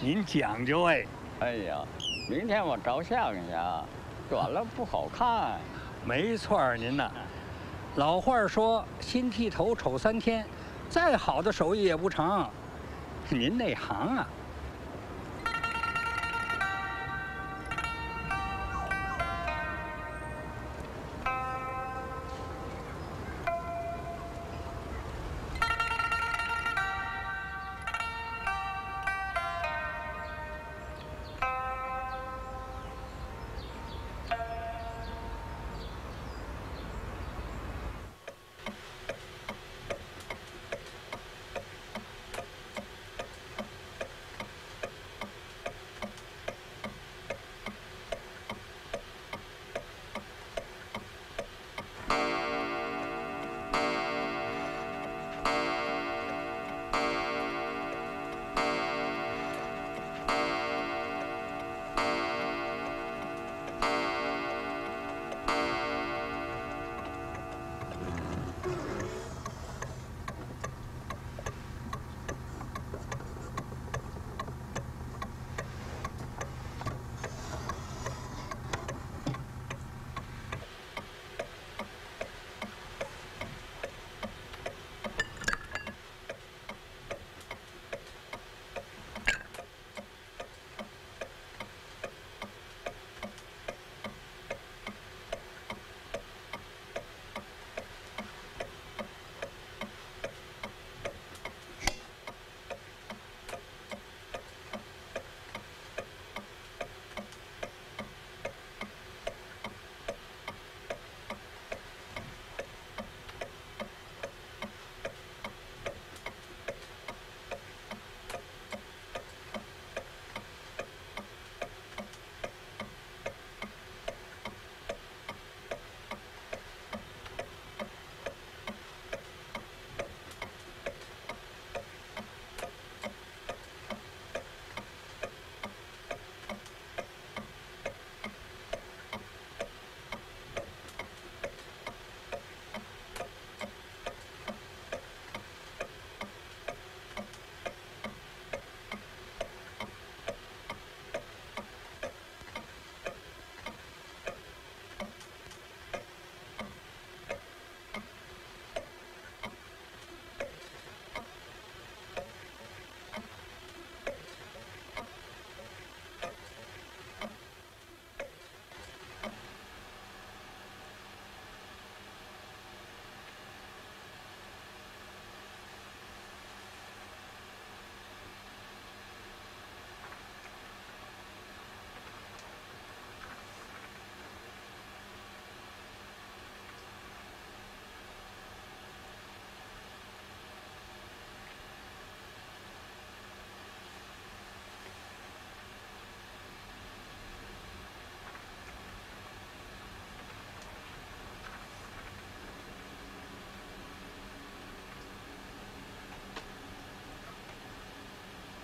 您讲究哎。哎呀，明天我照相去，短了不好看。没错您呐。老话说“新剃头丑三天”，再好的手艺也不成。您内行啊。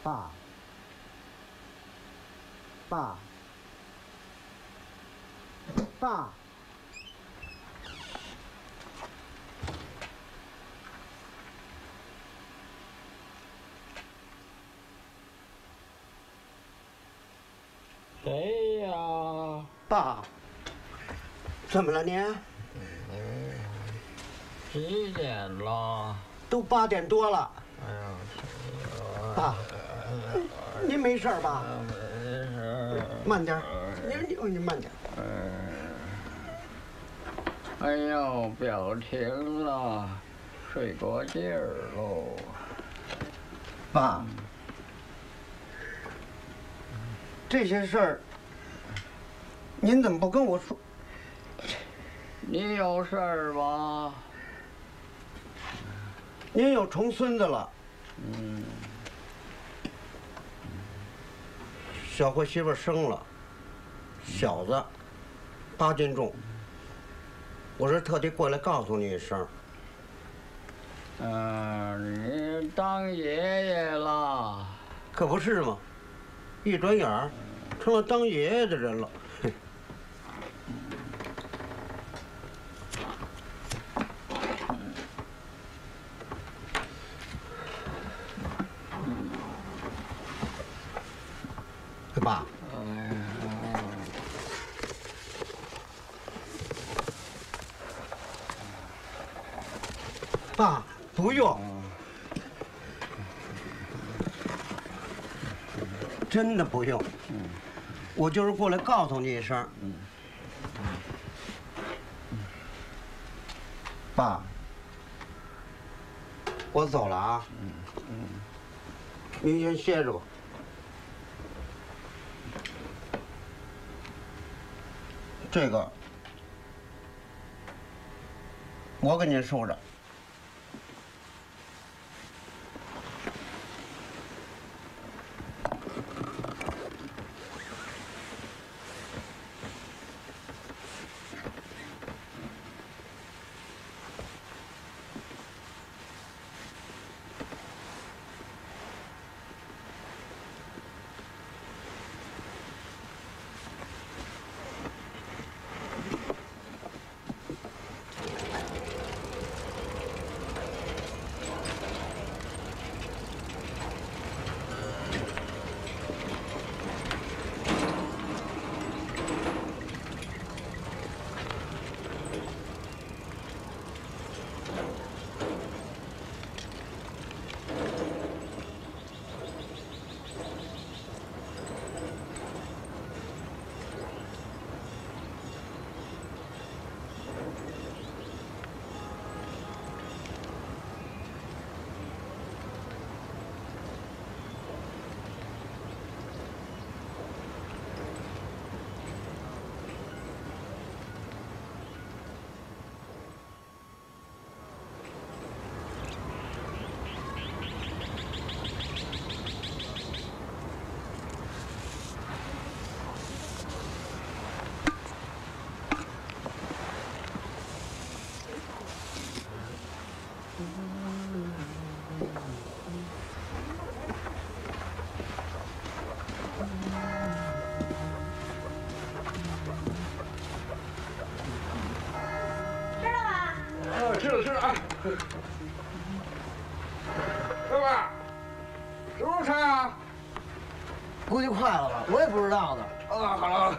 爸，爸，爸，谁呀？爸，怎么了您？几点了？都八点多了。哎呀，爸，您没事吧？没事。慢点，您您您慢点。哎呦，表停了，睡过劲儿喽。爸，这些事儿，您怎么不跟我说？你有事儿吧？您有重孙子了。嗯。小慧媳妇生了，小子，八斤重。我是特地过来告诉你一声。嗯，你当爷爷了？可不是嘛，一转眼儿，成了当爷爷的人了。爸，爸，不用，真的不用。我就是过来告诉你一声。爸，我走了啊。嗯您先歇着吧。这个，我给您收着。快了吧，我也不知道呢。啊，好了好了。